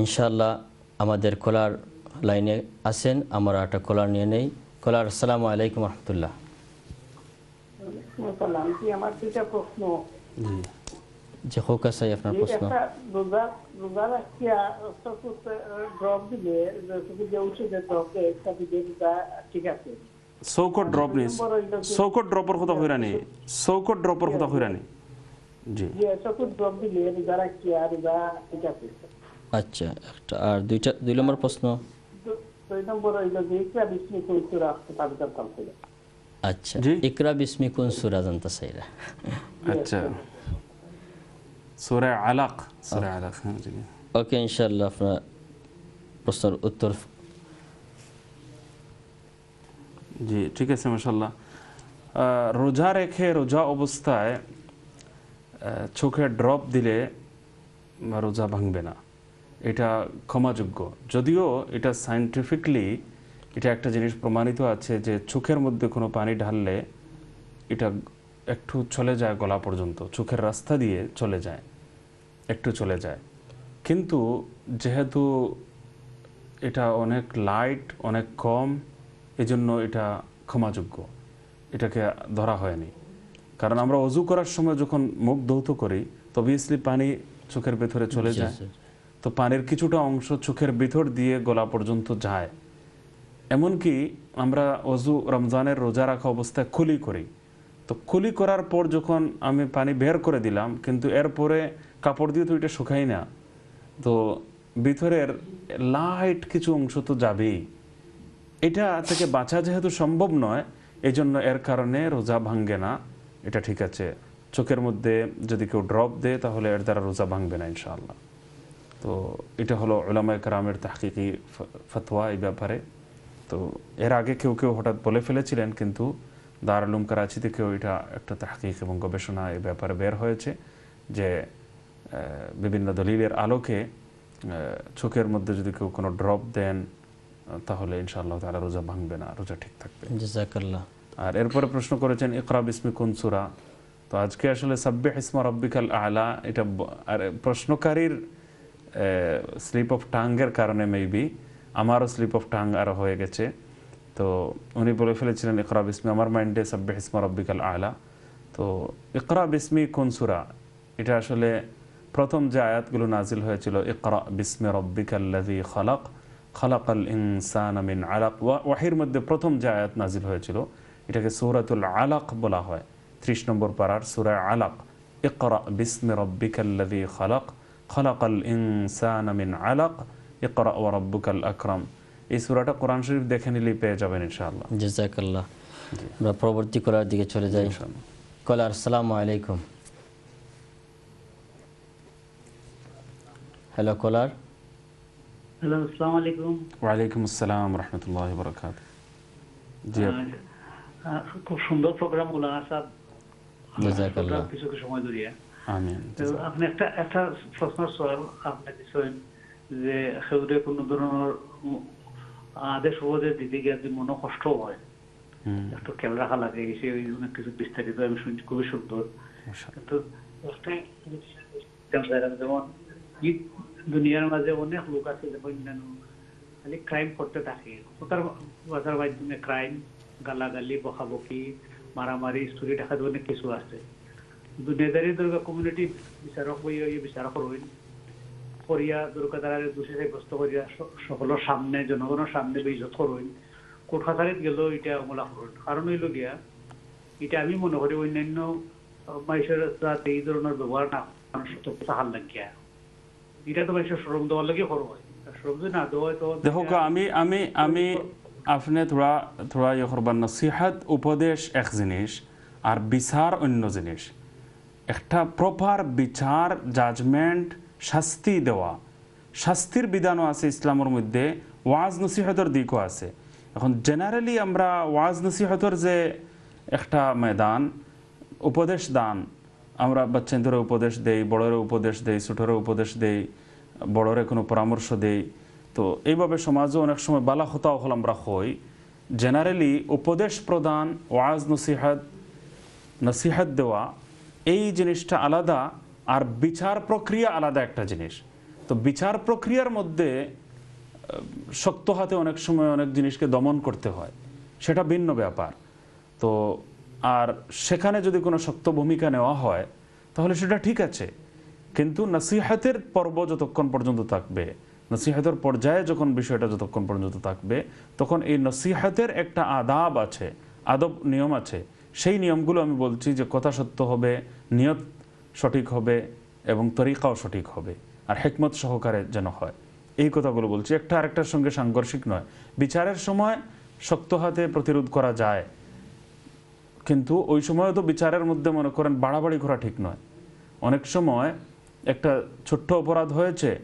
ইনশাল্লাহ আমাদের কলার লাইনে আছেন আমরা একটা কলার নিয়ে নেই। কলার আসসালামু আলাইকুম রহমতুল্লাহ। সালাম কি আমার দুইটা প্রশ্ন? জি। যে হোক আছে আপনার প্রশ্ন। চৌকট ড্রপ নি চৌকট ড্রপর কথা কইরানি চৌকট ড্রপর কথা কইরানি জি। যে ড্রপ দিলে ঠিক আছে। আচ্ছা একটা আর দুইটা দুই নম্বর প্রশ্ন। আচ্ছা জি। ইকরা বিস্মি কোন সুরা জানতে চাইরা আচ্ছা। সূরা আলাক সূরা আলাক হ্যাঁ ওকে ইনশাআল্লাহ আপনার প্রশ্নের উত্তর জি ঠিক আছে মাসাল্লাহ আহ, রোজা রেখে রোজা অবস্থায় আহ, চোখে ড্রপ দিলে বা রোজা ভাঙবে না। এটা ক্ষমাযোগ্য। যদিও এটা সায়েন্টিফিকলি এটা একটা জিনিস প্রমাণিত আছে যে চোখের মধ্যে কোনো পানি ঢাললে এটা একটু চলে যায় গলা পর্যন্ত চোখের রাস্তা দিয়ে চলে যায় একটু চলে যায়। কিন্তু যেহেতু এটা অনেক লাইট অনেক কম এজন্য এটা ক্ষমাযোগ্য এটাকে ধরা হয়নি। কারণ আমরা অজু করার সময় যখন মুখ ধৌত করি তো অবভিয়াসলি পানি চোখের ভেতরে চলে যায়। তো পানির কিছুটা অংশ চোখের ভিতর দিয়ে গলা পর্যন্ত যায়। এমনকি আমরা অজু রমজানের রোজা রাখা অবস্থায় খুলি করি। তো খুলি করার পর যখন আমি পানি বের করে দিলাম, কিন্তু এরপরে কাপড় দিয়ে তো এটা শুকাই না। তো ভিতরের লাইট কিছু অংশ তো যাবেই। এটা থেকে বাঁচা যেহেতু সম্ভব নয় এই জন্য এর কারণে রোজা ভাঙ্গে না। এটা ঠিক আছে। চোখের মধ্যে যদি কেউ ড্রপ দেয়, তাহলে এর দ্বারা রোজা ভাঙবে না, ইনশাআল্লাহ। তো এটা হলো ওলামায় কারামের তাহকিকি ফতোয়া এই ব্যাপারে। তো এর আগে কেউ কেউ হঠাৎ বলে ফেলেছিলেন কিন্তু দারুলুম করাচি থেকেও এটা একটা তাহকিক এবং গবেষণা এই ব্যাপারে বের হয়েছে যে বিভিন্ন দলিলের আলোকে চোখের মধ্যে যদি কেউ কোনো ড্রপ দেন তাহলে ইনশাআল্লাহ তারা রোজা ভাঙবে না রোজা ঠিক থাকবে। আর এরপরে প্রশ্ন করেছেন ইকরা বিসমি কোন সূরা? তো আজকে আসলে সাব্বিহ ইসমা রব্বিকাল আলা এটা আর প্রশ্নকারীর স্লিপ অফ টাঙ্গের কারণে মেবি আমারও স্লিপ অফ টাং আরও হয়ে গেছে। তো উনি বলে ফেলেছিলেন, ইকরা বিসমি, আমার মাইন্ডে সাব্বিহ ইসমা রব্বিকাল আলা। তো ইকরা বিসমি কোন সূরা? এটা আসলে প্রথম যে আয়াতগুলো নাজিল হয়েছিল, ইকরা বিসমে বিসমি রব্বিকাল্লাযী খালাক আল ইনসানা মিন আলাক। ওয়া- ওয়াহির মধ্যে প্রথম যে আয়াত নাজিল হয়েছিল, এটাকে সূরাতুল আলাক বলা হয়। ত্রিশ নম্বর পারার সূরা আলাক। ইকরা বিসমি রব্বিকাল্লাযী খালাক। খালাকাল ইনসানা মিন আলাক ইকরা ওয়া রাব্বুকাল আকরাম এই সূরাটা কোরআন শরীফ দেখে নিলেই পেয়ে যাবেন ইনশাআল্লাহ। জাজাকাল্লাহ। আমরা পরবর্তী কলার দিকে চলে যাই। ইনশাআল্লাহ। কলার আসসালামু আলাইকুম। হ্যালো কলার। হ্যালো আসসালামু আলাইকুম। ওয়ালাইকুম আসসালাম রহমতুল্লাহ বরকাত জি আপ- আহ, খুব সুন্দর প্রোগ্রাম মৌলানা সাহেব জাজাকাল্লাহ। কিছু কিছু সময় ধরিয়া। আমিন আপনি একটা একটা প্রশ্ন সওয়াল আপনি যে সেউরে কোনো ধরনের আদেশ উপদেশ দিতে গিয়ে যদি মনে কষ্ট হয় একটু খেয়াল রাখা লাগে সে অনেক কিছু বিস্তারিত আমি শুনছি খুবই সুন্দর। কিন্তু যেমন দুনিয়ার মাঝে অনেক লোক আছে যেমন খালি ক্রাইম করতে থাকে। বাজার মাধ্যমে ক্রাইম গালাগালি বকাবকি মারামারি চুরি ডাকাত অনেক কিছু আছে। দুনিয়াদারি দুর্গা কমিউনিটি বিচারক ওই বিচারক রইল করিয়া দুর্গা দ্বারা দোষী সাব্যস্ত করিয়া সকলের সামনে জনগণের সামনে বেইজত করইন কোর্ট কাছারিত গেলেও এটা অমলা করইন কারণ হইল গিয়া এটা আমি মনে করি অন্যান্য মানুষের যাতে এই ধরনের ব্যবহার না মানুষ সতর্কতা হাল লাগিয়া এটা তো মানুষের শ্রম দেওয়ার লাগে করব শ্রম যদি না দেওয়া হয় তো দেখো আমি আমি আমি আপনি থোড়া থোড়া ইয়ে করবার নসিহাত উপদেশ এক জিনিস আর বিচার অন্য জিনিস। একটা প্রপার বিচার জাজমেন্ট শাস্তি দেওয়া। শাস্তির বিধানও আছে ইসলামের মধ্যে, ওয়াজ নসিহতের দিকও আছে। এখন জেনারেলি আমরা ওয়াজ নসিহতের যে একটা ময়দান, উপদেশ দান, আমরা বাচ্চাদের উপদেশ দেই বড়রে উপদেশ দেই ছোটরে উপদেশ দেই বড়রে কোনো পরামর্শ দেই। তো এইভাবে সমাজে অনেক সময় বালা হতাও হল আমরা হই। জেনারেলি উপদেশ প্রদান, ওয়াজ নসিহাত নসিহাত দেওয়া এই জিনিসটা আলাদা আর বিচার প্রক্রিয়া আলাদা একটা জিনিস। তো বিচার প্রক্রিয়ার মধ্যে শক্ত হাতে অনেক সময় অনেক জিনিসকে দমন করতে হয়। সেটা ভিন্ন ব্যাপার। তো আর সেখানে যদি কোনো শক্ত ভূমিকা নেওয়া হয়, তাহলে সেটা ঠিক আছে। কিন্তু নসিহাতের পর্ব যতক্ষণ পর্যন্ত থাকবে, নসিহাতের পর্যায়ে যখন বিষয়টা যতক্ষণ পর্যন্ত থাকবে, তখন এই নসিহাতের একটা আদাব আছে, আদব নিয়ম আছে। সেই নিয়মগুলো আমি বলছি যে কথা সত্য হবে, নিয়ত সঠিক হবে এবং তরিকাও সঠিক হবে আর হেকমত সহকারে যেন হয়। এই কথাগুলো বলছি। একটা আরেকটার সঙ্গে সাংঘর্ষিক নয়। বিচারের সময় শক্ত হাতে প্রতিরোধ করা যায়। কিন্তু ওই সময় তো বিচারের মধ্যে মনে করেন বাড়াবাড়ি করা ঠিক নয়। অনেক সময় একটা ছোট্ট অপরাধ হয়েছে,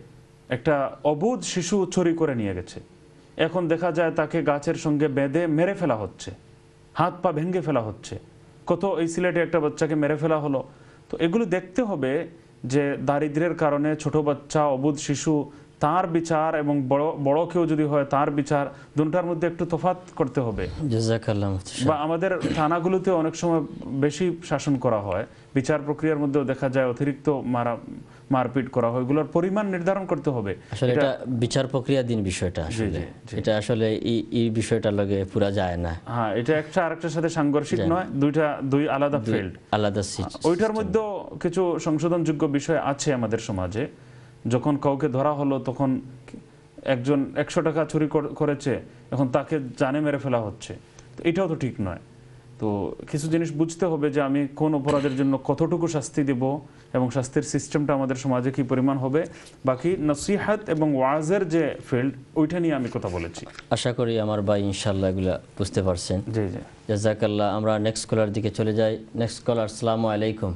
একটা অবুধ শিশু চুরি করে নিয়ে গেছে। এখন দেখা যায় তাকে গাছের সঙ্গে বেঁধে মেরে ফেলা হচ্ছে। হাত পা ভেঙে ফেলা হচ্ছে। কত এই সিলেটে একটা বাচ্চাকে মেরে ফেলা হলো। তো এগুলো দেখতে হবে যে দারিদ্রের কারণে ছোট বাচ্চা, অবুধ শিশু তার বিচার এবং বড় বড় কেউ যদি হয় তার বিচার দুটার মধ্যে একটু তফাৎ করতে হবে। বা আমাদের থানাগুলোতে অনেক সময় বেশি শাসন করা হয়। বিচার প্রক্রিয়ার মধ্যেও দেখা যায় অতিরিক্ত মারা মারপিট করা হয়। এগুলোর পরিমাণ নির্ধারণ করতে হবে। আসলে এটা বিচার প্রক্রিয়াধীন বিষয়টা আসলে। এটা আসলে এই- বিষয়টার লগে পুরা যায় না। হ্যাঁ এটা একটা আরেকটার সাথে সাংঘর্ষিক নয় দুইটা দুই আলাদা ফিল্ড আলাদা সিট ওইটার মধ্যেও কিছু সংশোধনযোগ্য বিষয় আছে আমাদের সমাজে। যখন কাউকে ধরা হলো তখন একজন একশো টাকা চুরি কর- করেছে এখন তাকে জানে মেরে ফেলা হচ্ছে। তো এটাও তো ঠিক নয়। তো কিছু জিনিস বুঝতে হবে যে আমি কোন অপরাধের জন্য কতটুকু শাস্তি দেব এবং শাস্তির সিস্টেমটা আমাদের সমাজে কি পরিমাণ হবে। বাকি নসিহাত এবং ওয়াজের যে ফিল্ড ওইটা নিয়ে আমি কথা বলেছি। আশা করি আমার ভাই ইনশাল্লাহ এগুলা বুঝতে পারছেন। জি জি। জাজাকাল্লাহ আমরা নেক্সট কলার দিকে চলে যাই। নেক্সট কলার সালামু আলাইকুম।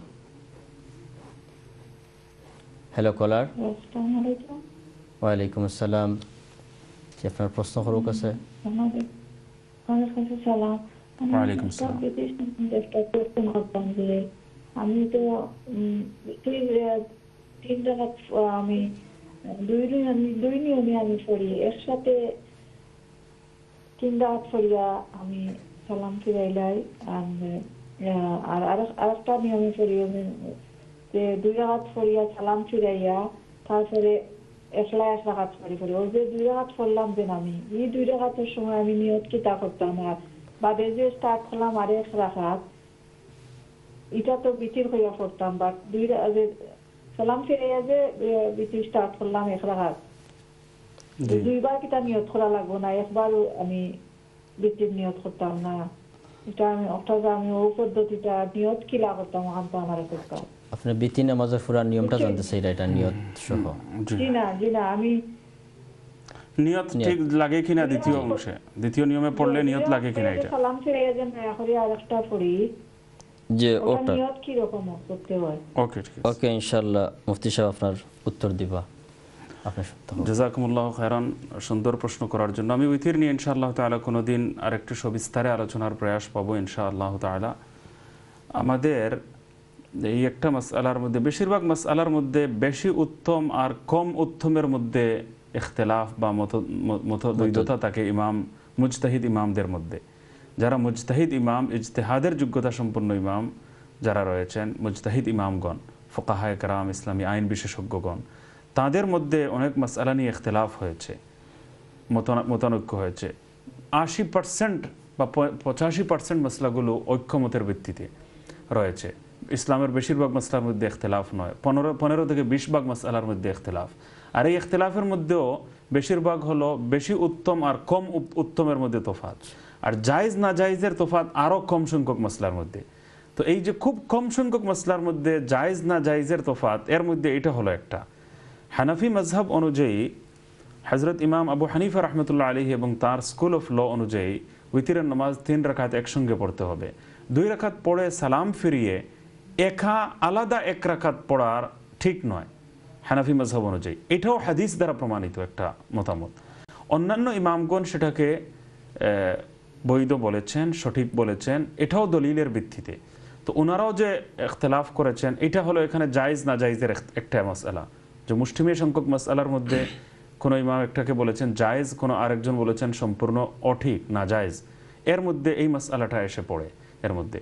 হ্যালো কলার ওয়ালাইকুম আসসালাম জি আপনার প্রশ্ন করুক আছে আমি তো তিন জায়গা আমি দুই দিন আমি দুই নিয়মে আমি পড়ি একসাথে তিন রাত পড়িয়া আমি সালাম ফিরাইলাই আর আহ, আর আরেক- আরেকটা নিয়মে পড়ি আমি যে দুই রাত পড়িয়া সালাম ফিরাইয়া তারপরে একলা এক রাখাত পড়ি পড়ি ওই যে দুই রাখাত পড়লাম যে আমি এই দুই রাখাতের সময় আমি নিয়ত কিতা করতাম আর? বাদে যে স্টার্ট করলাম আর এক রাখাত এটা তো বিতির হইয়া পড়তাম। বাট দুই সালাম ফিরাইয়া যে বিতির স্টার্ট করলাম এক রাখাত দুইবার কিটা নিয়ত করা লাগবো না? একবারও আমি বিতির নিয়ত করতাম না। এটা আমি অর্থাৎ আমি ও পদ্ধতিটা নিয়ত কিলা করতাম ওখান তো আমার করতাম আপনি বিতি নামাজের পুরা নিয়মটা জানতে চাইরা এটা নিয়ত সহ। জি। না জি না আমি নিয়ত ঠিক লাগে কিনা দ্বিতীয় অংশে? দ্বিতীয় নিয়মে পড়লে নিয়ত লাগে কিনা এটা? সালাম ফিরাইয়া যে না করে আরেকটা পড়ি। যে ওটা। নিয়ত কি রকম করতে হয়? ওকে ঠিক আছে। ওকে ইনশাল্লাহ মুফতি সাহেব আপনার উত্তর দিবা। আপনার জাজাকুমুল্লাহ খায়রান সুন্দর প্রশ্ন করার জন্য। আমি উইথির নিয়ে ইনশাআল্লাহ তাআলা কোনো দিন আরেকটু সবিস্তারে আলোচনার প্রয়াস পাবো ইনশাআল্লাহ তাআলা। আমাদের এই একটা মাসআলার মধ্যে, বেশিরভাগ মাসআলার মধ্যে বেশি উত্তম আর কম উত্তমের মধ্যে ইখতলাফ বা মত, মতদ্বৈধতা থাকে ইমাম, মুজতাহিদ ইমামদের মধ্যে। যারা মুজতাহিদ ইমাম, ইজতেহাদের যোগ্যতা সম্পন্ন ইমাম যারা রয়েছেন, মুজতাহিদ ইমামগণ ফোকাহায় কারাম, ইসলামী আইন বিশেষজ্ঞগণ, তাদের মধ্যে অনেক মাসআলা নিয়ে ইখতলাফ হয়েছে মতান- মতানৈক্য হয়েছে। আশি পার্সেন্ট বা পঁচাশি পার্সেন্ট মশলাগুলো ঐক্যমতের ভিত্তিতে রয়েছে। ইসলামের বেশিরভাগ মশলার মধ্যে ইখতলাফ নয়। পনেরো পনেরো থেকে বিশ ভাগ মশলার মধ্যে ইখতলাফ আর এই ইখতলাফের মধ্যেও বেশিরভাগ হলো বেশি উত্তম আর কম উত্তমের মধ্যে তোফাত আর জায়েজ না জায়েজের তোফাত আরও কম সংখ্যক মশলার মধ্যে। তো এই যে খুব কম সংখ্যক মশলার মধ্যে জায়েজ না জায়জের তোফাত এর মধ্যে এটা হলো একটা। হানাফি মজহব অনুযায়ী হজরত ইমাম আবু হানিফা রহমতুল্লাহ আলহি এবং তার স্কুল অফ ল অনুযায়ী উইতিরের নামাজ তিন রাখাত একসঙ্গে পড়তে হবে। দুই রাখাত পড়ে সালাম ফিরিয়ে একা আলাদা এক রাখাত পড়ার ঠিক নয়, হানাফি মজহব অনুযায়ী। এটাও হাদিস দ্বারা প্রমাণিত একটা মতামত। অন্যান্য ইমামগণ সেটাকে বৈধ বলেছেন, সঠিক বলেছেন, এটাও দলিলের ভিত্তিতে। তো ওনারাও যে ইখতলাফ করেছেন, এটা হলো এখানে জায়েজ না জায়েজের এক- একটা মশালা যে মুষ্টিমেয় সংখ্যক মশালার মধ্যে কোনো ইমাম একটাকে বলেছেন জায়েজ, কোনো আরেকজন বলেছেন সম্পূর্ণ অঠিক, না জায়েজ। এর মধ্যে এই মাসালাটা এসে পড়ে, এর মধ্যে।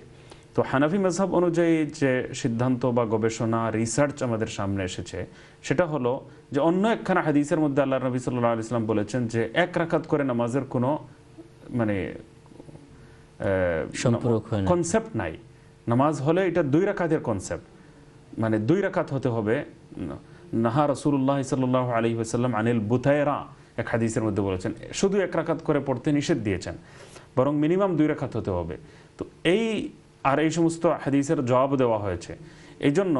তো হানাফি মজহাব অনুযায়ী যে সিদ্ধান্ত বা গবেষণা রিসার্চ আমাদের সামনে এসেছে সেটা হলো যে অন্য একখানা হাদিসের মধ্যে আল্লাহ নবী সাল্লাহ ইসলাম বলেছেন যে এক রাখাত করে নামাজের কোনো মানে। কনসেপ্ট নাই। নামাজ হলে এটা দুই রাকাতের কনসেপ্ট মানে দুই রাকাত হতে হবে নাহা রসুল্লাহ সাল্লাহ আলী ওসাল্লাম আনিল বুথায়রা এক হাদিসের মধ্যে বলেছেন শুধু এক রাকাত করে পড়তে নিষেধ দিয়েছেন বরং মিনিমাম দুই রাকাত হতে হবে। তো এই আর এই সমস্ত হাদিসের জবাব দেওয়া হয়েছে। এই জন্য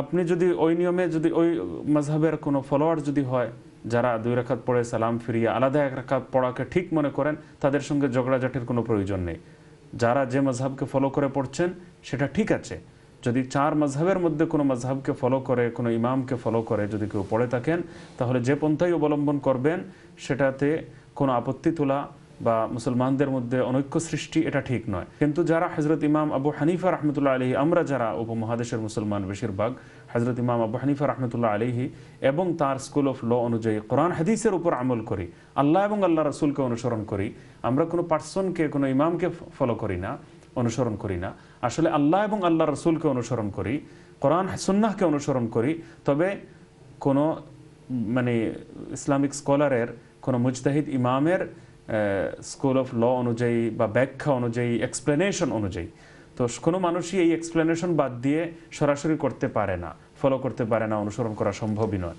আপনি যদি ওই নিয়মে যদি ওই মজহাবের কোনো ফলোয়ার যদি হয়, যারা দুই রাকাত পড়ে সালাম ফিরিয়ে আলাদা এক রাকাত পড়াকে ঠিক মনে করেন, তাদের সঙ্গে ঝগড়াঝাটির কোনো প্রয়োজন নেই। যারা যে মজহাবকে ফলো করে পড়ছেন, সেটা ঠিক আছে। যদি চার মজহাবের মধ্যে কোনো মজহাবকে ফলো করে, কোনো ইমামকে ফলো করে যদি কেউ পড়ে থাকেন, তাহলে যে পন্থাই অবলম্বন করবেন, সেটাতে কোনো আপত্তি তোলা বা মুসলমানদের মধ্যে অনৈক্য সৃষ্টি, এটা ঠিক নয়। কিন্তু যারা হজরত ইমাম আবু হানিফা রহমতুল্লাহ আলহি আমরা যারা উপমহাদেশের মুসলমান বেশিরভাগ হজরত ইমাম আবু হানিফা রহমতুল্লাহ আলহি এবং তার স্কুল অফ ল অনুযায়ী কোরআন, হাদিসের উপর আমল করি, আল্লাহ এবং আল্লাহ রসুলকে অনুসরণ করি, আমরা কোনো পার্সনকে, কোনো ইমামকে ফলো করি না, অনুসরণ করি না। আসলে আল্লাহ এবং আল্লাহ রসুলকে অনুসরণ করি, কোরআন, সুন্নাহকে অনুসরণ করি, তবে কোনো মানে ইসলামিক স্কলারের, কোনো মুজতাহিদ ইমামের স্কুল অফ ল অনুযায়ী বা ব্যাখ্যা অনুযায়ী এক্সপ্লেনেশন অনুযায়ী। তো কোনো মানুষই এই এক্সপ্লেনেশন বাদ দিয়ে সরাসরি করতে পারে না ফলো করতে পারে না অনুসরণ করা সম্ভবই নয়।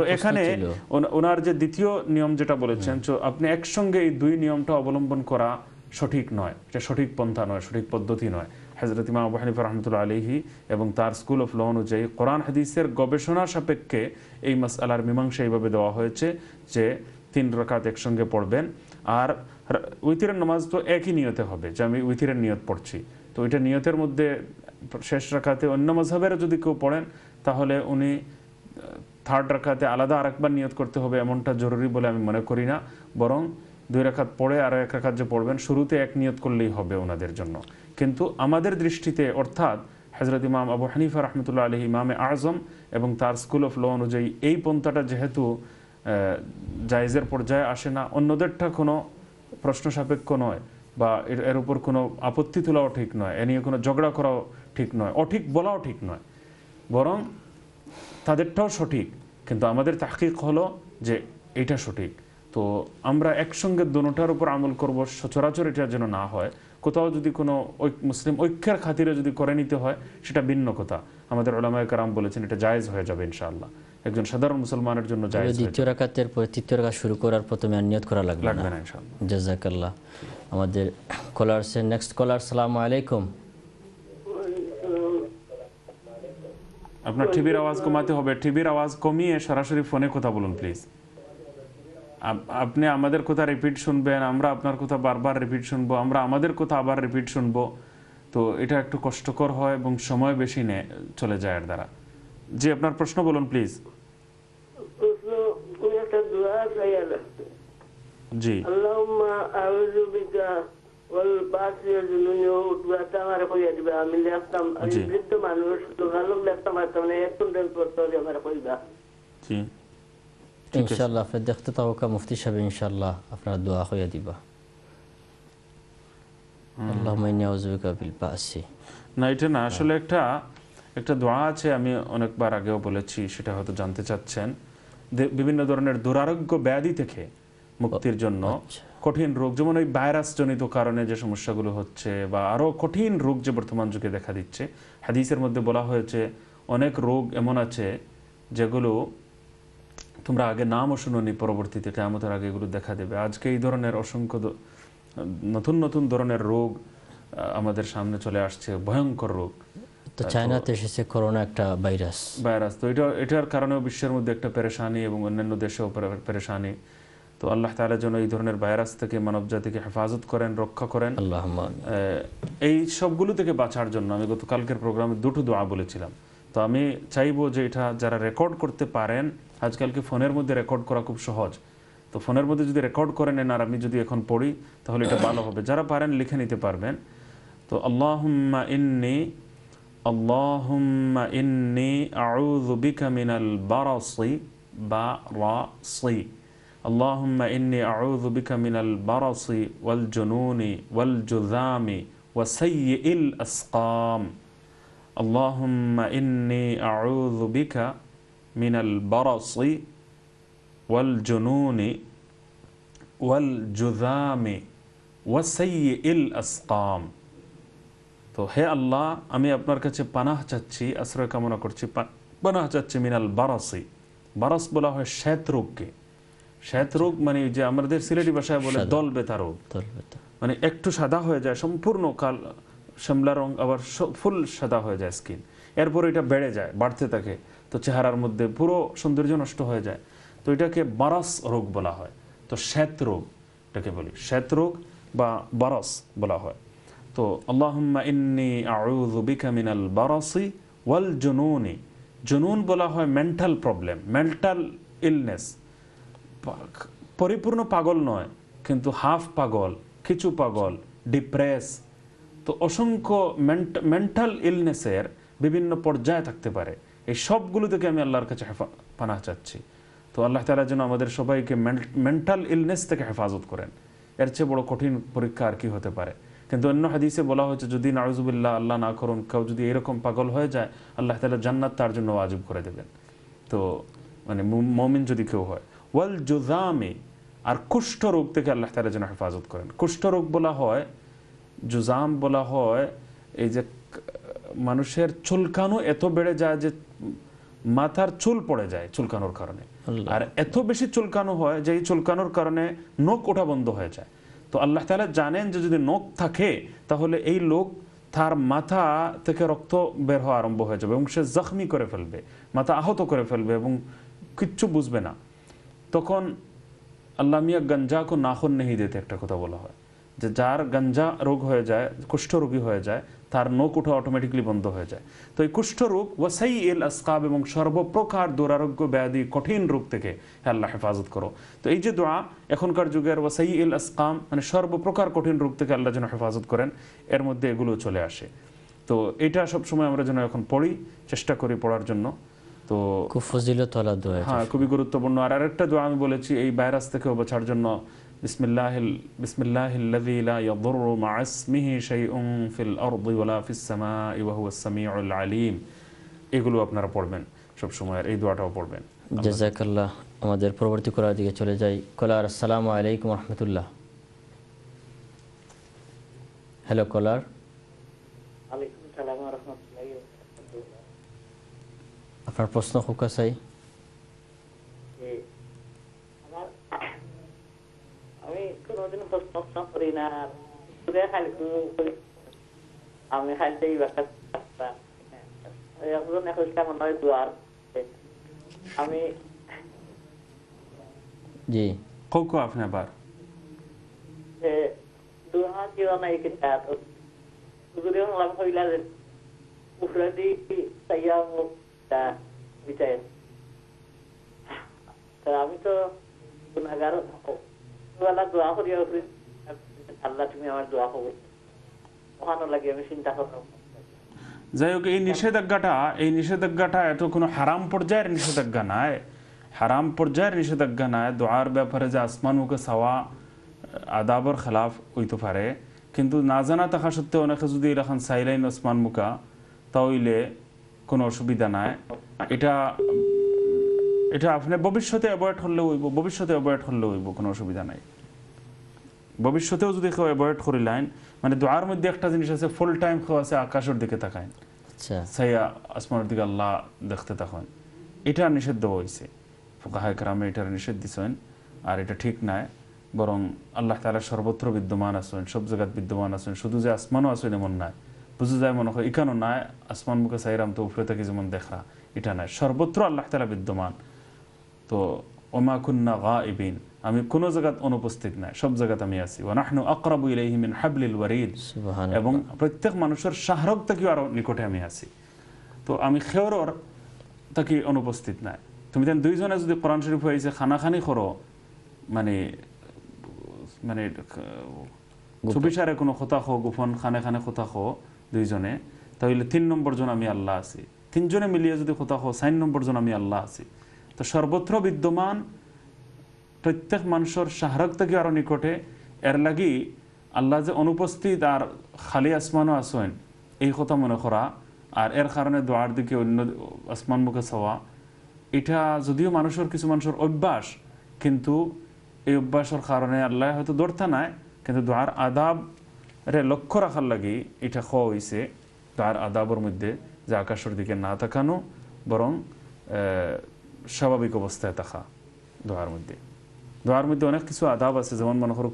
তো এখানে ওনার যে দ্বিতীয় নিয়ম যেটা বলেছেন তো আপনি একসঙ্গে এই দুই নিয়মটা অবলম্বন করা সঠিক নয় এটা সঠিক পন্থা নয় সঠিক পদ্ধতি নয়। হজরত ইমাম আবু হানিফা রহমতুল্লাহ আলহি এবং তার স্কুল অফ ল অনুযায়ী কোরআন হাদিসের গবেষণা সাপেক্ষে এই মাসআলার মীমাংসা এইভাবে দেওয়া হয়েছে যে তিন রাকাত একসঙ্গে পড়বেন। আর র- উইতিরের নামাজ তো একই নিয়তে হবে, যে আমি উইতিরের নিয়ত পড়ছি। তো ওইটা নিয়তের মধ্যে শেষ রাকাতে অন্য মজহাবের যদি কেউ পড়েন, তাহলে উনি থার্ড রাকাতে আলাদা আরেকবার নিয়ত করতে হবে, এমনটা জরুরি বলে আমি মনে করি না। বরং দুই রাকাত পড়ে আর এক রাখাত যে পড়বেন, শুরুতে এক নিয়ত করলেই হবে ওনাদের জন্য। কিন্তু আমাদের দৃষ্টিতে, অর্থাৎ হজরত ইমাম আবু হানিফা রহমতুল্লাহ আলহি ইমামে আজম এবং তার স্কুল অফ ল অনুযায়ী এই পন্থাটা যেহেতু জায়েজের পর্যায়ে আসে না, অন্যদেরটা কোনো প্রশ্ন সাপেক্ষ নয় বা এর উপর কোনো আপত্তি তোলাও ঠিক নয়, এ নিয়ে কোনো ঝগড়া করাও ঠিক নয়, অঠিক বলাও ঠিক নয়। বরং তাদেরটাও সঠিক, কিন্তু আমাদের তাহকিক হলো যে এটা সঠিক। তো আমরা একসঙ্গে দোনোটার উপর আমল করব, সচরাচর এটা যেন না হয়। কোথাও যদি কোনো মুসলিম ঐক্যের খাতিরে যদি করে নিতে হয়, সেটা ভিন্ন কথা। আমাদের ওলামায় কারাম বলেছেন, এটা জায়েজ হয়ে যাবে ইনশাআল্লাহ। একজন সাধারণ মুসলমানের জন্য জায়েজ দ্বিতীয় রাকাতের পরে তৃতীয় রাকাত শুরু করার প্রথমে নিয়ত করা লাগবে লাগবে না ইনশাআল্লাহ। জাজাকাল্লাহ আমাদের কলারসে নেক্সট কলার সালামু আলাইকুম। আপনার টিভির আওয়াজ কমাতে হবে। টিভির আওয়াজ কমিয়ে সরাসরি ফোনে কথা বলুন প্লিজ আপনি আমাদের কথা রিপিট শুনবেন আমরা আপনার কথা বারবার রিপিট শুনব আমরা আমাদের কথা আবার রিপিট শুনব। তো এটা একটু কষ্টকর হয় এবং সময় বেশি নেয় চলে যায় এর দ্বারা। জি আপনার প্রশ্ন বলুন প্লিজ জি। আল্লাহুম্মা আউযু বিকা ওয়াল বাসির জুনুনি উঠবাটা আমার কইয়া দিবা। আমি লেখতাম আমি জি। বৃদ্ধ মানুষ লোক লেখতাম পারতাম না এক কুইন্টাল পড়তে হলে আমার কইবা। জি। ঠিক আছে। ইনশাল্লাহ আপনি দেখতে তাওকা মুফতি সাহেব ইনশাল্লাহ আপনার দোয়া হইয়া দিবা। আল্লাহ মাইনি আউজুবিকা বিল বাসি। না এটা না আসলে একটা একটা দোয়া আছে আমি অনেকবার আগেও বলেছি সেটা হয়তো জানতে চাচ্ছেন। বিভিন্ন ধরনের দুরারোগ্য ব্যাধি থেকে মুক্তির জন্য আচ্ছা। কঠিন রোগ যেমন ওই ভাইরাস জনিত কারণে যে সমস্যাগুলো হচ্ছে বা আরও কঠিন রোগ যে বর্তমান যুগে দেখা দিচ্ছে। হাদিসের মধ্যে বলা হয়েছে অনেক রোগ এমন আছে যেগুলো তোমরা আগে নামও শুনোনি পরবর্তীতে কেমতের আগে এগুলো দেখা দেবে। আজকে এই ধরনের অসংখ্য নতুন নতুন ধরনের রোগ আমাদের সামনে চলে আসছে ভয়ঙ্কর রোগ। তো চায়নাতে এসেছে করোনা একটা ভাইরাস। ভাইরাস। তো এটা এটার কারণেও বিশ্বের মধ্যে একটা পেরেশানি এবং অন্যান্য দেশেও পেরেশানি। তো আল্লাহ যেন এই ধরনের ভাইরাস থেকে মানব জাতিকে হেফাজত করেন রক্ষা করেন। আল্লাহ এই সবগুলো থেকে বাঁচার জন্য আমি গতকালকের প্রোগ্রামে দুটো দোয়া বলেছিলাম। তো আমি চাইব যে এটা যারা রেকর্ড করতে পারেন আজকালকে ফোনের মধ্যে রেকর্ড করা খুব সহজ। তো ফোনের মধ্যে যদি রেকর্ড করে নেন আর আমি যদি এখন পড়ি তাহলে এটা ভালো হবে। যারা পারেন লিখে নিতে পারবেন। তো আল্লাহুম্মা ইন্নি اللهم إني أعوذ بك من البرص برص. اللهم إني أعوذ بك من البرص والجنون والجذام وسيء الأسقام. اللهم إني أعوذ بك من البرص والجنون والجذام وسيء الأسقام. তো হে আল্লাহ আমি আপনার কাছে পানাহ চাচ্ছি আশ্রয় কামনা করছি। পানাহ চাচ্ছি মিনাল বারাসি। বারাস বলা হয় শ্বেত রোগকে। শ্বেত রোগ মানে যে আমাদের সিলেটি ভাষায় বলে দল বেতা রোগ। মানে একটু সাদা হয়ে যায় সম্পূর্ণ কাল শ্যামলা রং আবার ফুল সাদা হয়ে যায় স্কিন। এরপর এটা বেড়ে যায় বাড়তে থাকে। তো চেহারার মধ্যে পুরো সৌন্দর্য নষ্ট হয়ে যায়। তো এটাকে বারাস রোগ বলা হয়। তো শ্বেত রোগ এটাকে বলি। শ্বেত রোগ বা বারাস বলা হয়। তো আল্লাহুম্মা ওয়াল জুনুনি। জুনুন বলা হয় মেন্টাল প্রবলেম মেন্টাল ইলনেস পরিপূর্ণ পাগল নয়, কিন্তু হাফ পাগল, কিছু পাগল ডিপ্রেস তো অসংখ্য মেন্টাল ইলনেসের বিভিন্ন পর্যায়ে থাকতে পারে। এই সবগুলো থেকে আমি আল্লাহর কাছে পানাহ চাচ্ছি। তো আল্লাহ তালা যেন আমাদের সবাইকে মেন্টাল ইলনেস থেকে হেফাজত করেন। এর চেয়ে বড় কঠিন পরীক্ষা আর কি হতে পারে? কিন্তু অন্য হাদিসে বলা হয়েছে যদি নাউজুবিল্লাহ আল্লাহ না করুন কেউ যদি এরকম পাগল হয়ে যায় আল্লাহ তালা জান্নাত তার জন্য ওয়াজিব করে দেবেন। তো মানে মমিন যদি কেউ হয় ওয়াল জুজামে আর কুষ্ঠ রোগ থেকে আল্লাহ তালা যেন হেফাজত করেন। কুষ্ঠ রোগ বলা হয় জুজাম বলা হয় এই যে মানুষের চুলকানো এত বেড়ে যায় যে মাথার চুল পড়ে যায় চুলকানোর কারণে। আর এত বেশি চুলকানো হয় যে এই চুলকানোর কারণে নখ ওঠা বন্ধ হয়ে যায়। তো আল্লাহ তালা জানেন যে যদি নখ থাকে, তাহলে এই লোক তার মাথা থেকে রক্ত বের হওয়া আরম্ভ হয়ে যাবে এবং সে জখমি করে ফেলবে, মাথা আহত করে ফেলবে এবং কিচ্ছু বুঝবে না। তখন আল্লাহ মিয়া গঞ্জা কো নাখন নেহি দিতে একটা কথা বলা হয়, যে যার গঞ্জা রোগ হয়ে যায়, কুষ্ঠরোগী হয়ে যায় তার নখ উঠা অটোমেটিকলি বন্ধ হয়ে যায়। তো এই কুষ্ঠরোগ ওয়াসাই এল আসকাব এবং সর্বপ্রকার দুরারোগ্য ব্যাধি কঠিন রোগ থেকে আল্লাহ হেফাজত করো। তো এই যে দোয়া এখনকার যুগের ওয়াসাই এল আসকাম মানে সর্বপ্রকার কঠিন রোগ থেকে আল্লাহ যেন হেফাজত করেন এর মধ্যে এগুলো চলে আসে। তো এটা সব সময় আমরা যেন এখন পড়ি চেষ্টা করি পড়ার জন্য। তো খুব এটা। হ্যাঁ খুবই গুরুত্বপূর্ণ। আর আরেকটা দোয়া আমি বলেছি এই ভাইরাস থেকে বাঁচার জন্য বিসমিল্লাহিল বিসমিল্লাহিল্লাযী লা ইয়াদুররু মা ইসমিহি শাইউন ফিল আরদি ওয়ালা ফিস সামাই ওয়া হুয়াস সামিউল আলিম এগুলো আপনারা পড়বেন সব সময় আর এই দোয়াটাও পড়বেন। জাজাকাল্লাহ আমাদের পরবর্তী কলার দিকে চলে যাই। কলার আসসালামু আলাইকুম রহমতুল্লাহ। হ্যালো কলার। আলাইকুম সালাম রহমতুল্লাহ আপনার প্রশ্ন খুকা চাই আমার করি না সুরে খালি করি। আমি দুয়ার আমি জি কৌকো আপনি আবার দুহা জীবন এই কিতাব হুজুরে হলাম হইলা যে বিচার আমি তো গুণাগার বেলা দোয়া করি উফরি আল্লাহ তুমি আমার দোয়া কবুল ওখানো লাগে, আমি চিন্তা করলাম যাই হোক, এই নিষেধাজ্ঞাটা এই নিষেধাজ্ঞাটা এত কোনো হারাম পর্যায়ের নিষেধাজ্ঞা নাই। হারাম পর্যায়ের নিষেধাজ্ঞা নাই। দোয়ার ব্যাপারে যে আসমান মুখে সাওয়া আদাবর খেলাফ হইতে পারে। কিন্তু না জানা থাকা সত্ত্বেও অনেকে যদি এরকম সাইলাইন ওসমান মুখা, তাহলে কোনো অসুবিধা নাই। এটা এটা আপনি ভবিষ্যতে অ্যাভয়েড করলেও হইব, ভবিষ্যতে অ্যাভয়েড করলেও হইব, কোনো অসুবিধা নাই। ভবিষ্যতেও যদি কেউ অ্যাভয়েড করিলেন মানে দোয়ার মধ্যে একটা জিনিস আছে ফুল টাইম কেউ আছে আকাশের দিকে তাকায়। আচ্ছা। সাইয়া আসমানের দিকে আল্লাহ দেখতে তখন এটা নিষিদ্ধ হয়েছে ফোকাহায় গ্রামে এটার নিষেধ দিছেন আর এটা ঠিক নাই। বরং আল্লাহ তালা সর্বত্র বিদ্যমান আছেন সব জায়গাত বিদ্যমান আছেন। শুধু যে আসমানও আছেন এমন নাই। বুঝে যায় মনে হয় ইকানো নাই আসমান মুখে সাইরাম তো উপরে থেকে যেমন দেখা এটা নাই। সর্বত্র আল্লাহ তালা বিদ্যমান। তো ওমা কুন্না গা ইবিন আমি কোনো জায়গাত অনুপস্থিত নাই সব জায়গাত আমি আছি। ওনাহনু আকরাবু ইলাইহি মিন হাবলিল ওয়ারিদ। এবং প্রত্যেক মানুষের শাহরক থেকেও আরও নিকটে আমি আছি। তো আমি খেয়রর থাকি অনুপস্থিত নাই। তুমি তেন দুইজনে যদি কোরআন শরীফ হয়েছে খানাখানি করো মানে মানে চুপিসারে কোনো কথা খো গোপন খানে খানে কথা খো দুইজনে তাহলে তিন নম্বর জন আমি আল্লাহ আছি। তিনজনে মিলিয়ে যদি কথা খো চার নম্বর জন আমি আল্লাহ আছি। তো সর্বত্র বিদ্যমান প্রত্যেক মানুষের সাহারক থেকে আরও নিকটে। এর লাগি আল্লাহ যে অনুপস্থিত আর খালি আসমানও আসেন এই কথা মনে করা। আর এর কারণে দোয়ার দিকে অন্য আসমান মুখে চাওয়া। এটা যদিও মানুষের কিছু মানুষের অভ্যাস, কিন্তু এই অভ্যাসের কারণে আল্লাহ হয়তো দৌড়তা নাই, কিন্তু দোয়ার আদাব রে লক্ষ্য রাখার লাগি এটা খাওয়া হয়েছে দোয়ার আদাবর মধ্যে যে আকাশের দিকে না তাকানো, বরং স্বাভাবিক অবস্থায় থাকা দোয়ার মধ্যে। দোয়ার মধ্যে অনেক কিছু আদাব আছে যেমন মনে করো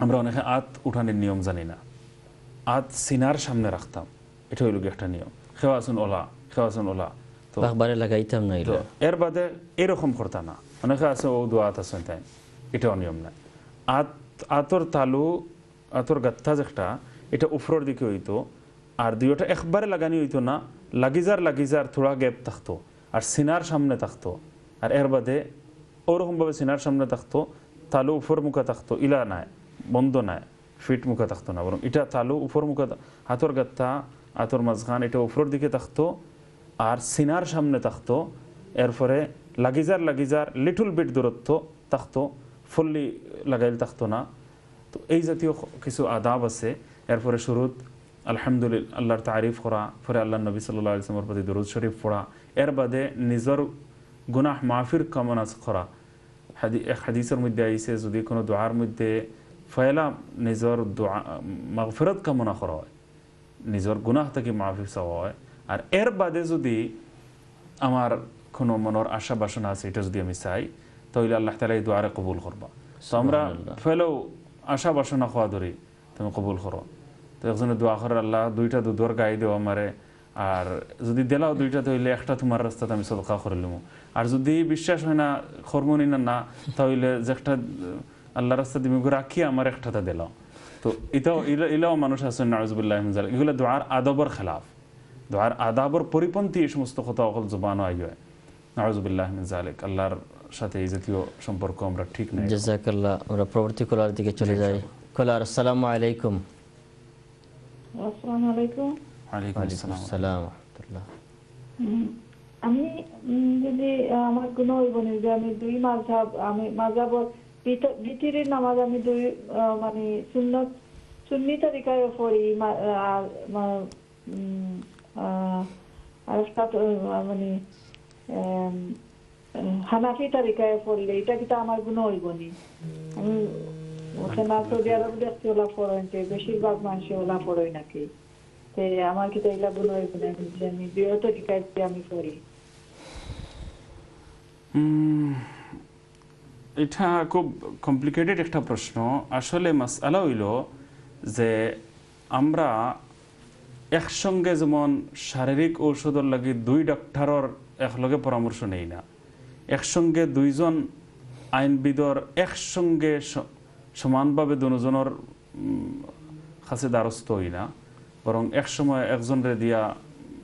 আমরা অনেকে আত উঠানের নিয়ম জানি না আত সিনার সামনে রাখতাম এটা হইল একটা নিয়ম খেওয়াসুন ওলা খেওয়াসুন ওলা তো লাগাইতাম না এর বাদে এরকম করতা না অনেকে আছে ও দোয়া আত আছে তাই এটাও নিয়ম নাই আত আতর তালু আতর গাত্তা যেটা এটা উপরের দিকে হইতো আর দুইটা একবারে লাগানি হইতো না লাগিজার লাগিজার থোড়া গ্যাপ থাকতো আর সিনার সামনে থাকতো আর এর বাদে ওরকমভাবে সিনার সামনে থাকতো, তালু উপর মুখে থাকতো, ইলা নাই, বন্ধ নাই, ফিট মুখে থাকতো না, বরং এটা তালু উপর মুখে হাতর গাত্তা আতর মাঝখান, এটা উপরের দিকে থাকতো, আর সিনার সামনে থাকতো, এরপরে লাগিজার লাগিজার লিটল বিট দূরত্ব থাকতো, ফুললি লাগাইল থাকতো না। তো এই জাতীয় কিছু আদাব আছে, এরপরে শুরুত আলহামদুলিল্লাহ আল্লাহর তারিফ করা, পরে আল্লাহ নবী সাল্লাহ ইসলামের প্রতি দরুদ শরীফ পড়া, এর বাদে নিজের গুনাহ মাফির কামনা করা হাদি এক হাদিসের মধ্যে আইসে যদি কোনো দোয়ার মধ্যে ফয়লা নিজের দোয়া মাগফিরত কামনা করা হয় নিজের গুণাহ থেকে মাফি চাওয়া হয় আর এর বাদে যদি আমার কোনো মনের আশা বাসনা আছে এটা যদি আমি চাই তাহলে আল্লাহ তালা এই দোয়ারে কবুল করবা। তো আমরা ফেলেও আশা বাসনা খাওয়া ধরি তুমি কবুল করো। তো একজনে দোয়া করে আল্লাহ দুইটা দুধর গাই দেওয়া আমারে আর যদি দিলাও দুইটা তাহলে একটা তোমার রাস্তাতে আমি সদকা করিলাম আর যদি বিশ্বাস হয় না খরমনি না না তাহলে যে একটা আল্লাহ রাস্তা দিমি রাখি আমার একটাতে দিলাম তো এটাও এলা- এলাও মানুষ আছে নাজবুল্লাহ এগুলো দোয়ার আদবর খেলাফ। দোয়ার আদাবর পরিপন্থী এই সমস্ত কথা অকল জবানও আই হয় নাজবুল্লাহ জালেক আল্লাহর সাথে এই জাতীয় সম্পর্ক আমরা ঠিক নাই। জাজাকাল্লাহ আমরা পরবর্তী কলার দিকে চলে যাই। কলার আসসালামু আলাইকুম। আসসালামু আলাইকুম। ওয়ালাইকুম আসসালাম। আমি যদি আমার কোনো হইব না যে আমি দুই মাঝাব, আমি মাঝাবর ভিতরের নামাজ আমি দুই মানে সুন্নত, সুন্নি তরিকায় পড়ি আর মানে হানাফি তরিকায় পড়লে এটা কিন্তু আমার গুণ হইব নি আমি ওখানে সৌদি আরব দেখছি ওলা পড়েন বেশিরভাগ মানুষ ওলা পড়ই নাকি। আমার কি তাইলা গুণ হইব না আমি দুই তরিকায় যে আমি পড়ি। এটা খুব কমপ্লিকেটেড একটা প্রশ্ন। আসলে মাসালা হইল যে আমরা একসঙ্গে যেমন শারীরিক ঔষধের লাগি দুই ডাক্তারর একলগে পরামর্শ নেই না। একসঙ্গে দুইজন আইনবিদর একসঙ্গে সমানভাবে দুজনের কাছে দ্বারস্থ হই না। বরং এক সময় একজনরে দিয়া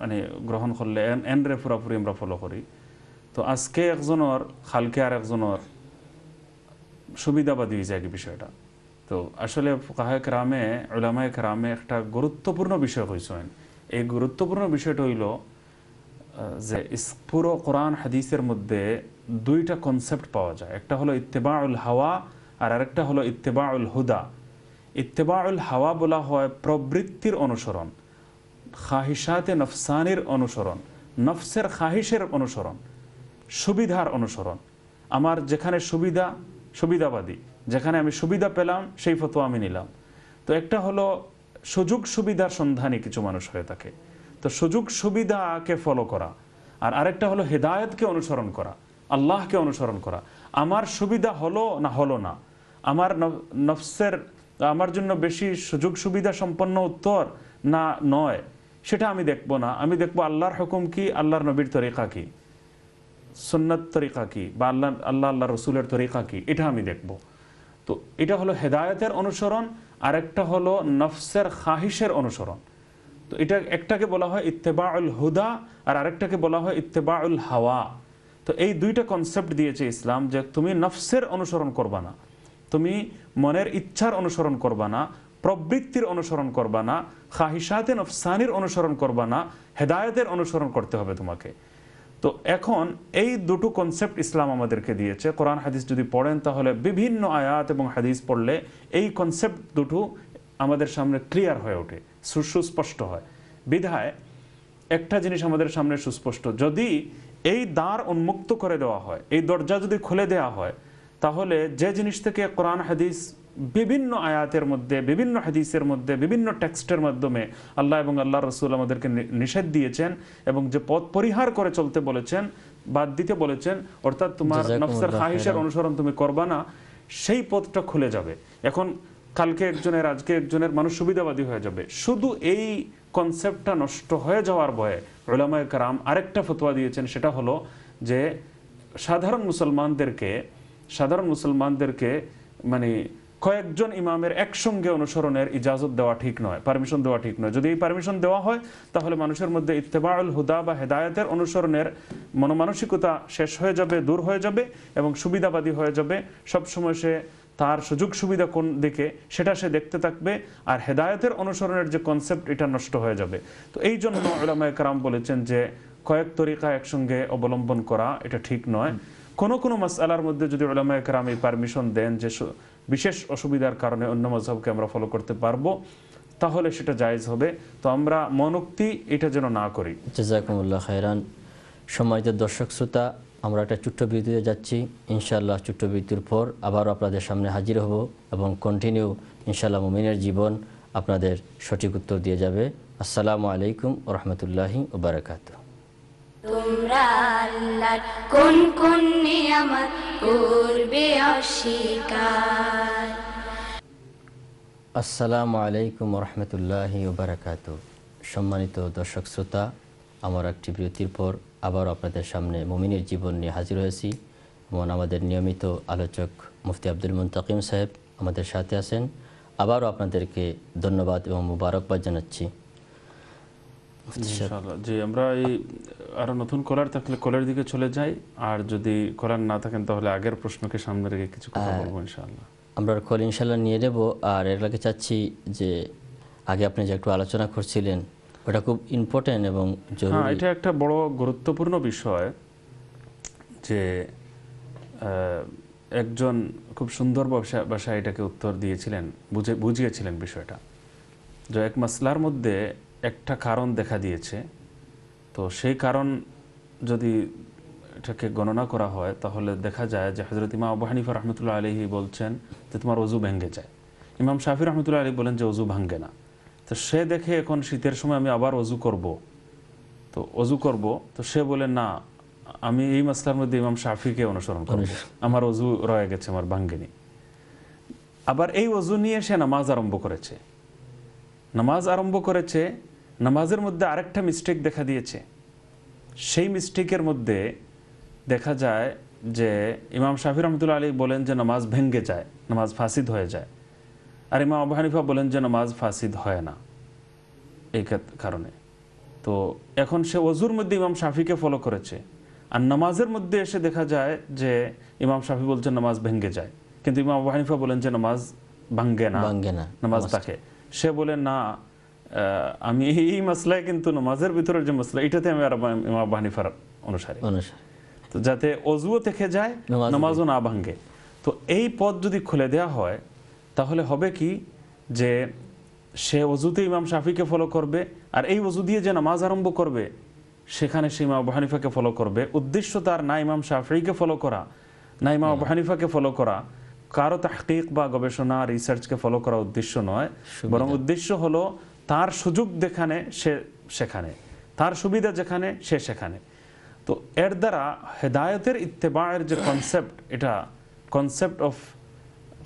মানে গ্রহণ করলে এন, এনরে পুরাপুরি আমরা ফলো করি। তো আজকে একজনের খালকে আর একজনের সুবিধাবাদী হয়ে যায় বিষয়টা। তো আসলে কাহায় ক্রামে ওলামায় ক্রামে একটা গুরুত্বপূর্ণ বিষয় হয়েছেন এই গুরুত্বপূর্ণ বিষয়টা হইল যে পুরো কোরআন হাদিসের মধ্যে দুইটা কনসেপ্ট পাওয়া যায়। একটা হলো ইত্তেবাউল হাওয়া আর আরেকটা হলো ইত্তেবাউল হুদা। ইত্তেবাউল হাওয়া বলা হয় প্রবৃত্তির অনুসরণ খাহিসাতে নফসানির অনুসরণ, নফসের খাহিসের অনুসরণ। সুবিধার অনুসরণ। আমার যেখানে সুবিধা, সুবিধাবাদী, যেখানে আমি সুবিধা পেলাম, সেই ফটো আমি নিলাম। তো একটা হলো সুযোগ সুবিধার সন্ধানে কিছু মানুষ হয়ে থাকে। তো সুযোগ সুবিধাকে ফলো করা। আর আরেকটা হলো হেদায়তকে অনুসরণ করা, আল্লাহকে অনুসরণ করা। আমার সুবিধা হলো না হলো না। আমার নফ- নফসের, আমার জন্য বেশি সুযোগ সুবিধা সম্পন্ন উত্তর না নয়। সেটা আমি দেখব না। আমি দেখব আল্লাহর হুকুম কি, আল্লাহর নবীর তরিকা কি। সুন্নত তরিকা কি? বা আল্লাহ আল্লাহ আল্লাহ রসুলের তরিকা কি? এটা আমি দেখব। তো এটা হলো হেদায়তের অনুসরণ আর একটা হলো নফসের খাহিসের অনুসরণ। তো এটা একটাকে বলা হয় ইত্তেবাউল হুদা আর আরেকটাকে বলা হয় ইত্তেবাউল হাওয়া। তো এই দুইটা কনসেপ্ট দিয়েছে ইসলাম যে তুমি নফসের অনুসরণ করবা না, তুমি মনের ইচ্ছার অনুসরণ করবা না, প্রবৃত্তির অনুসরণ করবা না খাহিসাতে নফসানির অনুসরণ করবা না, হেদায়তের অনুসরণ করতে হবে তোমাকে। তো এখন এই দুটো কনসেপ্ট ইসলাম আমাদেরকে দিয়েছে। কোরআন, হাদিস যদি পড়েন, তাহলে বিভিন্ন আয়াত এবং হাদিস পড়লে এই কনসেপ্ট দুটো আমাদের সামনে ক্লিয়ার হয়ে ওঠে সুস্পষ্ট হয়। বিধায় একটা জিনিস আমাদের সামনে সুস্পষ্ট, যদি এই দ্বার উন্মুক্ত করে দেওয়া হয়, এই দরজা যদি খুলে দেওয়া হয়, তাহলে যে জিনিস থেকে কোরআন, হাদিস বিভিন্ন আয়াতের মধ্যে বিভিন্ন হাদিসের মধ্যে বিভিন্ন টেক্সটের মাধ্যমে আল্লাহ এবং আল্লাহ রসুল আমাদেরকে নিষেধ দিয়েছেন এবং যে পথ পরিহার করে চলতে বলেছেন বাদ দিতে বলেছেন অর্থাৎ তোমার নফসের খাহিসের অনুসরণ তুমি করবা না সেই পথটা খুলে যাবে। এখন কালকে একজনের আজকে একজনের মানুষ সুবিধাবাদী হয়ে যাবে। শুধু এই কনসেপ্টটা নষ্ট হয়ে যাওয়ার ভয়ে ওলামায় কারাম আরেকটা ফতোয়া দিয়েছেন সেটা হলো যে সাধারণ মুসলমানদেরকে সাধারণ মুসলমানদেরকে মানে কয়েকজন ইমামের একসঙ্গে অনুসরণের ইজাজত দেওয়া ঠিক নয় পারমিশন দেওয়া ঠিক নয়। যদি এই পারমিশন দেওয়া হয়, তাহলে মানুষের মধ্যে ইত্তেবাউল হুদা বা হেদায়েতের অনুসরণের মনোমানসিকতা শেষ হয়ে যাবে, দূর হয়ে যাবে এবং সুবিধাবাদী হয়ে যাবে। সবসময় সে তার সুযোগ সুবিধা কোন দিকে, সেটা সে দেখতে থাকবে আর হেদায়তের অনুসরণের যে কনসেপ্ট এটা নষ্ট হয়ে যাবে। তো এই জন্য ওলামায় কারাম বলেছেন যে কয়েক তরিকা একসঙ্গে অবলম্বন করা এটা ঠিক নয়। কোন কোন মাসালার মধ্যে যদি ওলামায় কারাম এই পারমিশন দেন যে বিশেষ অসুবিধার কারণে অন্য মজহবকে আমরা ফলো করতে পারব। তাহলে সেটা জায়জ হবে। তো আমরা মনোক্তি এটা যেন না করি। জাজাকুমুল্লাহ খায়রান। সম্মানিত দর্শক শ্রোতা, আমরা একটা ছোট্ট বিরতিতে যাচ্ছি। ইনশাআল্লাহ ছোট্ট বিরতির পর আবারও আপনাদের সামনে হাজির হব এবং কন্টিনিউ ইনশাআল্লাহ মুমিনের জীবন আপনাদের সঠিক উত্তর দিয়ে যাবে। আসসালামু আলাইকুম রহমতুল্লাহি ওবরাকাত তোমরা কোন কোন অস্বীকার? আসসালামু আলাইকুম রহমতুল্লাহি ওবরাকাত। সম্মানিত দর্শক শ্রোতা, আমার একটি বিরতির পর আবার আপনাদের সামনে মুমিনের জীবন নিয়ে হাজির হয়েছি। এবং আমাদের নিয়মিত আলোচক মুফতি আব্দুল মুন্তাকিম সাহেব আমাদের সাথে আছেন। আবারও আপনাদেরকে ধন্যবাদ এবং মুবারকবাদ জানাচ্ছি। ইনশাআল্লাহ। জি আমরা এই আরও নতুন কলার থাকলে কলের দিকে চলে যাই। আর যদি কলার না থাকেন তাহলে আগের প্রশ্নকে সামনে রেখে কিছু কথা বলব ইনশাআল্লাহ। আমরা কল ইনশাল্লাহ নিয়ে নেব। আর এর আগে চাচ্ছি যে আগে আপনি যে একটু আলোচনা করছিলেন ওটা খুব ইম্পর্টেন্ট এবং হ্যাঁ জরুরি এটা একটা বড় গুরুত্বপূর্ণ বিষয় যে আহ, একজন খুব সুন্দর ভাষা ভাষায় এটাকে উত্তর দিয়েছিলেন বুঝে বুঝিয়েছিলেন বিষয়টা। যে এক মাসলার মধ্যে একটা কারণ দেখা দিয়েছে। তো সেই কারণ যদি এটাকে গণনা করা হয় তাহলে দেখা যায় যে হজরত ইমাম আবু হানিফা রহমতুল্লাহ আলহি বলছেন যে তোমার অজু ভেঙে যায়। ইমাম শাফি রহমতুল্লাহ আলী বলেন যে অজু ভাঙ্গে না। তো সে দেখে এখন শীতের সময় আমি আবার অজু করব। তো অজু করব তো সে বলে না আমি এই মাসলার মধ্যে ইমাম শাফিকে অনুসরণ করব। আমার অজু রয়ে গেছে আমার ভাঙ্গেনি। আবার এই অজু নিয়ে সে নামাজ আরম্ভ করেছে। নামাজ আরম্ভ করেছে নামাজের মধ্যে আরেকটা মিস্টেক দেখা দিয়েছে। সেই মিস্টেকের মধ্যে দেখা যায় যে ইমাম শাফি রহমতুল্লাহ আলী বলেন যে নামাজ ভেঙ্গে যায় নামাজ ফাসিদ হয়ে যায়। আর ইমাম আবু হানিফা বলেন যে নামাজ ফাসিদ হয় না এই কারণে। তো এখন সে অজুর মধ্যে ইমাম শাফিকে ফলো করেছে। আর নামাজের মধ্যে এসে দেখা যায় যে ইমাম শাফি বলছেন নামাজ ভেঙ্গে যায়। কিন্তু ইমাম আবু হানিফা বলেন যে নামাজ ভাঙ্গে না ভাঙ্গে না, নামাজ থাকে। সে বলে না আমি এই মাসলায় কিন্তু নামাজের ভিতরের যে মশলা এটাতে আমি আর ইমাম হানিফার অনুসারে। তো যাতে অজুও থেকে যায় নামাজও না ভাঙ্গে তো এই পথ যদি খুলে দেওয়া হয় তাহলে হবে কি যে সে অজুতে ইমাম শাফিকে ফলো করবে আর এই অজু দিয়ে যে নামাজ আরম্ভ করবে সেখানে সে ইমাম হানিফাকে ফলো করবে। উদ্দেশ্য তার না ইমাম শাফিকে ফলো করা না ইমাম হানিফাকে ফলো করা কারও তাহকিক বা গবেষণা রিসার্চকে ফলো করা উদ্দেশ্য নয়। বরং উদ্দেশ্য হলো তার সুযোগ যেখানে সে সেখানে। তার সুবিধা যেখানে সে সেখানে। তো এর দ্বারা হেদায়তের ইত্তেবায়ের যে কনসেপ্ট এটা কনসেপ্ট অফ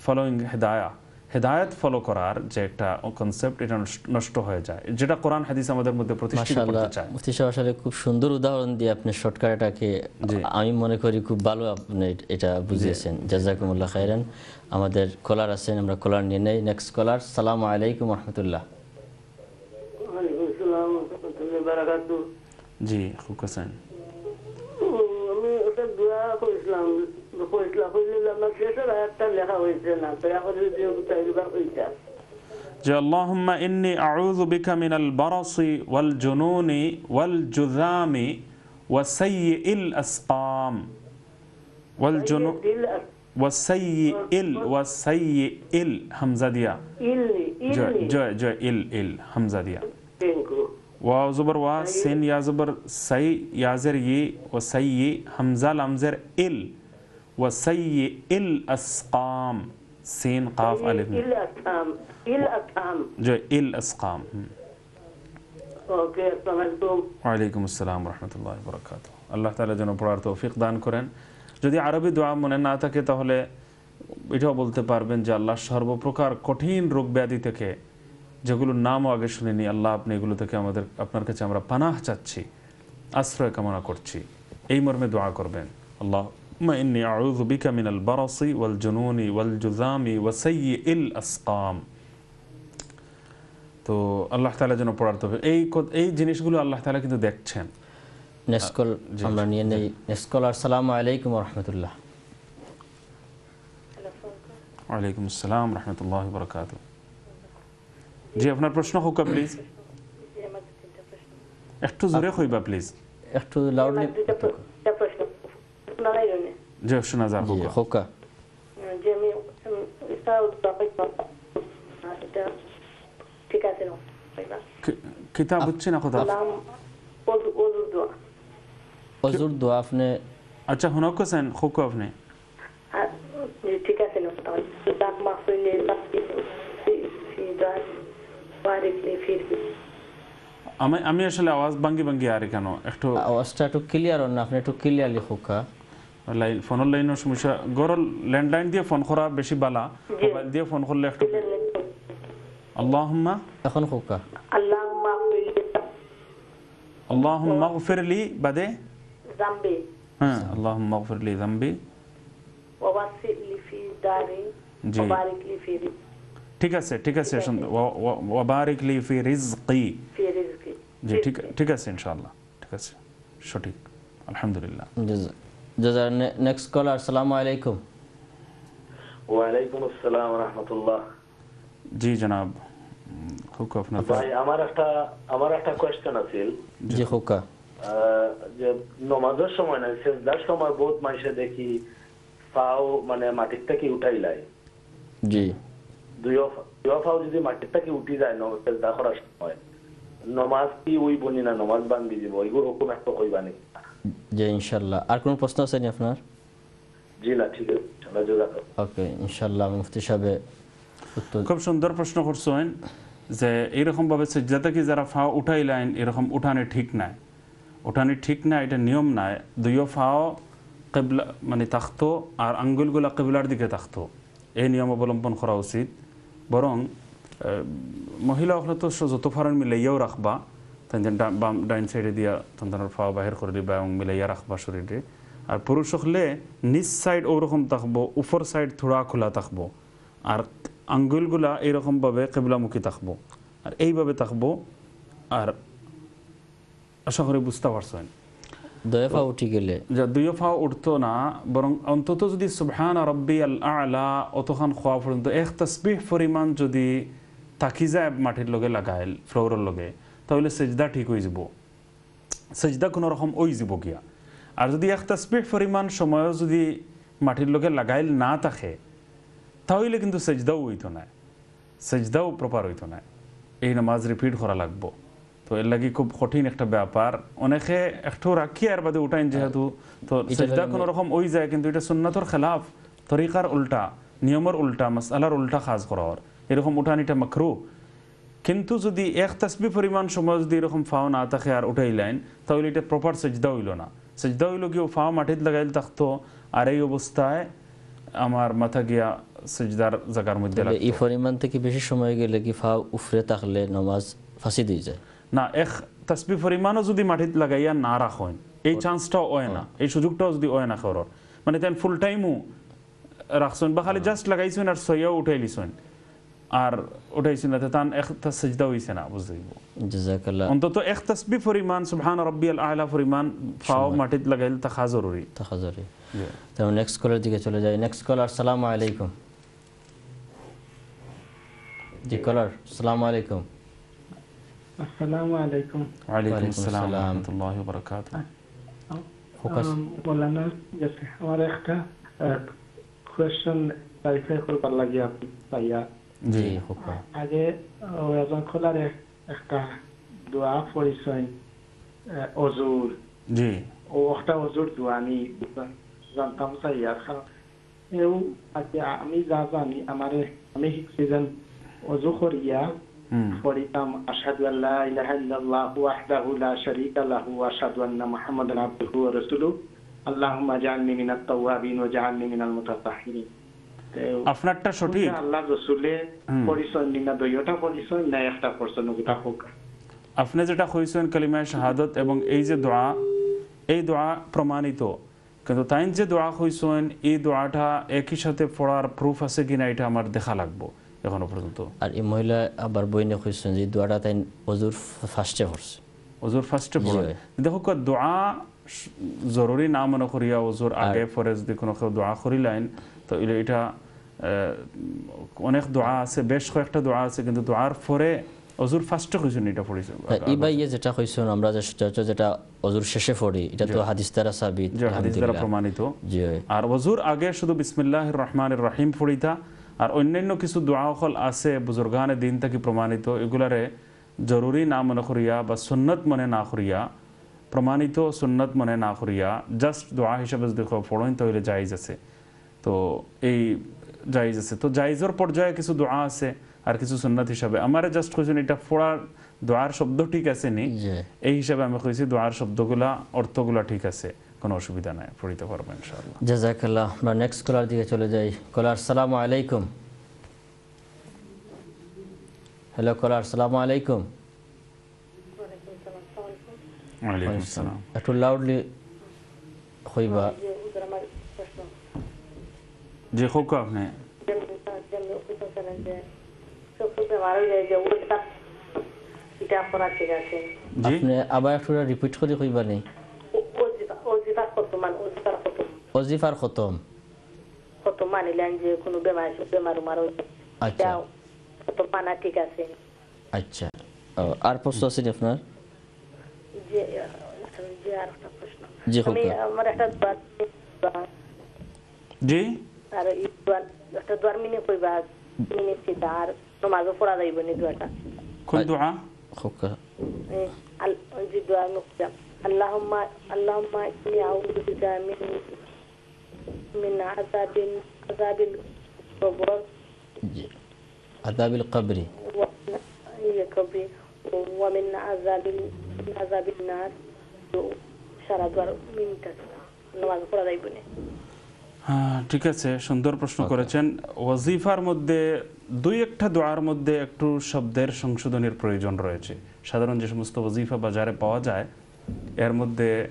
ফলোয়িং হেদায়া হেদায়ত ফলো করার যে একটা কনসেপ্ট এটা নষ্ট- হয়ে যায়। যেটা কোরআন হাদিস আমাদের মধ্যে প্রতিষ্ঠিত করতে চায়। মুফতি সাহেব আসলে খুব সুন্দর উদাহরণ দিয়ে আপনি শর্টকাট এটাকে আমি মনে করি খুব ভালো আপনি এটা বুঝিয়েছেন। জাজাকুমুল্লাহ খাইরান আমাদের কলার আছেন আমরা কলার নিয়ে নেই। নেক্সট কলার সালামু আলাইকুম রহমতুল্লাহ। جي اخو كوسان جي اللهم إني أعوذ بك من البرص والجنون والجذام وسيء الأسقام. والجنون وسيء ال وسيء ال همزة ديا جوي جوي جوي ال ال همزة ديا বেঙ্কু واو زبر وا سين يا زبر سي يا زر ي وسيء همزة لام زر ال وسيء الأسقام سين قاف ألف ميم. ইল আসাম ইল আসাম جو الأسقام হুম। ওকে আসসালামু আলাইকুম ওয়ালাইকুম আসসালাম রহমতুল্লাহ বরকাত আল্লাহ তালা যেন পড়ার তৌফিক দান করেন যদি আরবি দোয়া মনে না থাকে তাহলে এটাও বলতে পারবেন যে আল্লাহ সর্বপ্রকার কঠিন রোগ ব্যাধি থেকে যেগুলোর নামও আগে শুনিনি। আল্লাহ আপনি এগুলো থেকে আমাদের আপনার কাছে আমরা পানাহ চাচ্ছি আশ্রয় কামনা করছি। এই মর্মে দোয়া করবেন। আল্লাহ তো আল্লাহ তাআলা যেন পড়ার এই এই জিনিসগুলো আল্লাহ তাআলা কিন্তু দেখছেন। আলাইকুম জি আপনার প্রশ্ন হোক প্লিজ একটু জোরে হইবা প্লিজ একটু লাউডলি যে শোনা জি হোক হোকা যে ঠিক আছে কিতাব হচ্ছে না কথা? অজুর দোয়া আপনি আচ্ছা হুনক কোসেন হোক আপনি আর জি, ঠিক আছে না তাহলে দাঁত মাফুই নিয়ে বারিক লি ফির আমি আমি আসলে আওয়াজ ভাঙ্গি ভাঙ্গি আর কেন? একটু আওয়াজটা একটু ক্লিয়ার না আপনি একটু ক্লিয়ারলি হোকা লাইন ফোনের লাইনের সমস্যা। গরল ল্যান্ডলাইন দিয়ে ফোন করা বেশি বালা। মোবাইল দিয়ে ফোন করলে একটু আল্লাহুম্মা এখন হোকা মাফুই আল্লাহুম্মা গফিরলি বাদে জাম্বি। হ্যাঁ আল্লাহুম্মা গফিরলি যামবি ওয়াসি লি ফি দারি। জি। বারিক লি ফি ঠিক আছে ঠিক আছে ওয়া- ওয়া- ওয়াবারিক লি ফি রিজকি। ফি রিজকি। জি ঠিক ঠিক আছে। ইনশাআল্লাহ। ঠিক আছে সঠিক। আলহামদুলিল্লাহ। জাজা নেক্সট কল আসসালামু আলাইকুম। ওয়ালাইকুম আসসালাম রহমতুল্লাহ। জি জনাব। খুব আপনার ভাই আমার একটা আমার একটা কোয়েশ্চেন আছিল। জি হোকা আহ, যে নমাজের সময় না সেজদার সময় বহুত মানুষে দেখি পাও মানে মাটির থেকে উঠাই লাই। জি। দুইও পাও যদি মাটির থেকে উঠি যায় ন সেজদা করার সময়। নমাজ কি ওই বনি না নমাজ বান্ধি দিব এগুলো হুকুম একটা কইবা নাকি জি ইনশাল্লাহ। আর কোনো প্রশ্ন আছে নি আপনার? জি না ঠিক আছে। ওকে ইনশাল্লাহ মুফতি সাহেবে খুব সুন্দর প্রশ্ন করছেন যে এইরকমভাবে সেজদা থেকে যারা ফাও উঠাইলেন এরকম উঠানে ঠিক নাই। উঠানে ঠিক না এটা নিয়ম নাই। দুইও ফাও কেবলা মানে থাকতো আর আঙ্গুলগুলা কেবলার দিকে থাকতো এই নিয়ম অবলম্বন করা উচিত। বরং আহ, মহিলা হলে তো যত ফারণ মিলাইয়াও রাখবা তাই বাম ডাইন সাইডে দিয়া তন্তানোর ফাও বাহির করে দিবা এবং মিলাইয়া রাখবা শরীরে। আর পুরুষ হলে নিচ সাইড ওরকম থাকব উপর সাইড থোড়া খোলা থাকব। আর আঙ্গুলগুলা এইরকমভাবে কেবলামুখী থাকব। আর এইভাবে থাকব আর আশা করি বুঝতে পারছেন। দয়েফা উঠি গেলে দুইও উঠতো না, বরং অন্তত যদি সুবহান রব্বি আল আলা অতখান খোয়া পর্যন্ত, এক তসবিহ পরিমাণ যদি থাকি যায় মাটির লগে লাগাইল ফ্লোরের লগে, তাহলে সেজদা ঠিক হয়ে যাব। সেজদা কোনো রকম ওই যাব গিয়া আর যদি এক তসবিহ পরিমাণ সময়ও যদি মাটির লগে লাগাইল না থাকে, তাহলে কিন্তু সেজদাও হইতো না। সেজদাও প্রপার হইতো না। এই নামাজ রিপিট করা লাগবো। তো এর লাগি খুব কঠিন একটা ব্যাপার। অনেকে একটু রাখি আর বাদে উঠাইন যেহেতু তো এটা সেজদা কোনো রকম ওই যায় কিন্তু এটা সুন্নাতর খেলাফ তরিকার উল্টা নিয়মের উল্টা মাসালার উল্টা খাজ করার। এরকম উঠানিটা মাখরু কিন্তু যদি এক তাসবি পরিমাণ সময় যদি এরকম ফাও না থাকে আর উঠাইলেন তাহলে এটা প্রপার সেজদা হইল না। সেজদা হইল কি ও ফাও মাটিত লাগাইল থাকতো আর এই অবস্থায় আমার মাথা গিয়া সেজদার জায়গার মধ্যে এই পরিমাণ থেকে বেশি সময় গেলে কি ফা উফরে থাকলে নমাজ ফাঁসি দিয়ে যায়? না এক তাসবি পরিমাণও যদি মাটিত লাগাইয়া না রাখেন এই চান্সটাও হয় না এই সুযোগটাও যদি হয় না খরর মানে তেন ফুল টাইমও রাখছেন বা খালি জাস্ট লাগাইছেন আর সইয়াও উঠাই লিছেন। আর উঠাইছেন না তান এক সেজদা হইছে না বুঝতে দিব জাজাকাল্লাহ। অন্তত এক তাসবি পরিমাণ সুবহান রাব্বিয়াল আলা পরিমাণ ফাও মাটিত লাগাইল থাকা জরুরি থাকা জরুরি তাহলে নেক্সট কলের দিকে চলে যাই নেক্সট কলার সালাম আলাইকুম। জি কলার সালাম আলাইকুম। আসসালামু আলাইকুম ওয়ালাইকুম ওয়ালাইকুম আসসালাম আসসালাম। রহমতুল্লাহি ওয়া বারাকাতুহু Focus. মৌলানা গেছে আমার একটা কোয়েশ্চেন ক্লারিফাই করবার লাগে আপনি পাইয়া জি খোকা আগে ও এজন খোলারে একটা দোয়া পড়িছেন অজুর। জি। ও একটা অজুর দোয়া আমি জানতাম চাইয়া কারণ এও আগে আমি যা জানি আমারে আমি শিখছি যেন অজু করিয়া হুম পড়িতাম আশহাদু আল্লা ইলাহা ইল্লাল্লাহু ওয়াহদাহু লা শারীকা লাহু ওয়া আশহাদু আন্না মুহাম্মাদান আবদুহু ওয়া রাসূলুহু। আল্লাহুম্মা জাআলনি মিনাত তাওয়াবিন ওয়া জাআলনি মিনাল মুতাতাহহিরিন আপনারটা সঠিক। আল্লাহ রসুলে পরিচয় নিনা দুইটা পরিচয় না একটা পরিচয়? হোক। আপনি যেটা কইছেন কালিমায় শাহাদত এবং এই যে দোয়া এই দোয়া প্রমাণিত। কিন্তু তাই যে দোয়া কইছেন এই দোয়াটা একই সাথে পড়ার প্রুফ আছে কিনা এটা আমার দেখা লাগবো। এখনও পর্যন্ত। আর এই মহিলা আবার বইনে কইছেন যে দোয়াটা তাই অজুর ফার্স্টে পড়ছে। ওজোর ফার্স্টে পড়ে। দেখো দোয়া জরুরি না মনে করিয়া ওজোর আগে পরে যদি কোনো কেউ দোয়া করিলেন তো এটা অনেক দোয়া আছে বেশ কয়েকটা দোয়া আছে কিন্তু দোয়ার পরে অজুর ফার্স্টে কইছেন এটা পড়েছে। ই বা ইয়ে যেটা কইছেন আমরা যে সেটা যেটা অজুর শেষে পড়ি এটা তো হাদিস দ্বারা সাবিত হাদিস দ্বারা প্রমাণিত। আর ওজুর আগে শুধু বিসমিল্লাহ রহমান রহিম পড়িতা আর অন্যান্য কিছু দোয়া আছে বুজুর্গানে দিন থেকে প্রমাণিত। এগুলারে জরুরি না মনে করিয়া বা সুন্নত মনে না করিয়া প্রমাণিত সুন্নত মনে না করিয়া জাস্ট দোয়া হিসাবে যদি পড়েন তাহলে জায়েজ আছে। তো এই জায়েজ আছে। তো জায়েজের পর্যায়ে কিছু দোয়া আছে আর কিছু সুন্নত হিসাবে। আমার জাস্ট কোয়েশন এটা পড়ার দোয়ার শব্দ ঠিক আছে নি? এই হিসাবে আমি কইছি দোয়ার শব্দগুলা অর্থগুলা ঠিক আছে। কোনো অসুবিধা নাই পড়িতে পারব ইনশাআল্লাহ। জাজাকাল্লাহ আমরা নেক্সট কলার দিকে চলে যাই। কলার সালামু আলাইকুম। হ্যালো কলার সালামু আলাইকুম। একটু লাউডলি হইবা জি হোক আপনি আবার একটু রিপিট করে কইবা নি অজিফা কত মান অজিফার কত অজিফার খতম। কত মানিলেন যে কোনো বেমার বেমার উমার আচ্ছা। কত মানা ঠিক আছে। আচ্ছা। আর প্রশ্ন আছে আপনার? যে যে আর একটা প্রশ্ন। জি আমি আমার একটা জি? আর এই দোয়া একটা দোয়ার মিনি কইবা? মিনি আর নমাজও পড়া যাইব নি দোয়াটা। কোন দোয়া? খোকা। এই আল- যে দোয়া নুকতা আল্লাহুম্মা আল্লাহুম্মা ইন্নী আউযু বিকা আযাবিন আযাবিল কবর জি আদাবিল কবরি কবরি ওয়া মিন আযাবিল মিন আযাবিন নার তো সারা দোয়ার মিনিটা নমাজ পড়া যাইব নি হ্যাঁ ঠিক আছে সুন্দর প্রশ্ন করেছেন। ওয়াজিফার মধ্যে দুই একটা দোয়ার মধ্যে একটু শব্দের সংশোধনের প্রয়োজন রয়েছে। সাধারণ যে সমস্ত ওয়াজিফা বাজারে পাওয়া যায় এর মধ্যে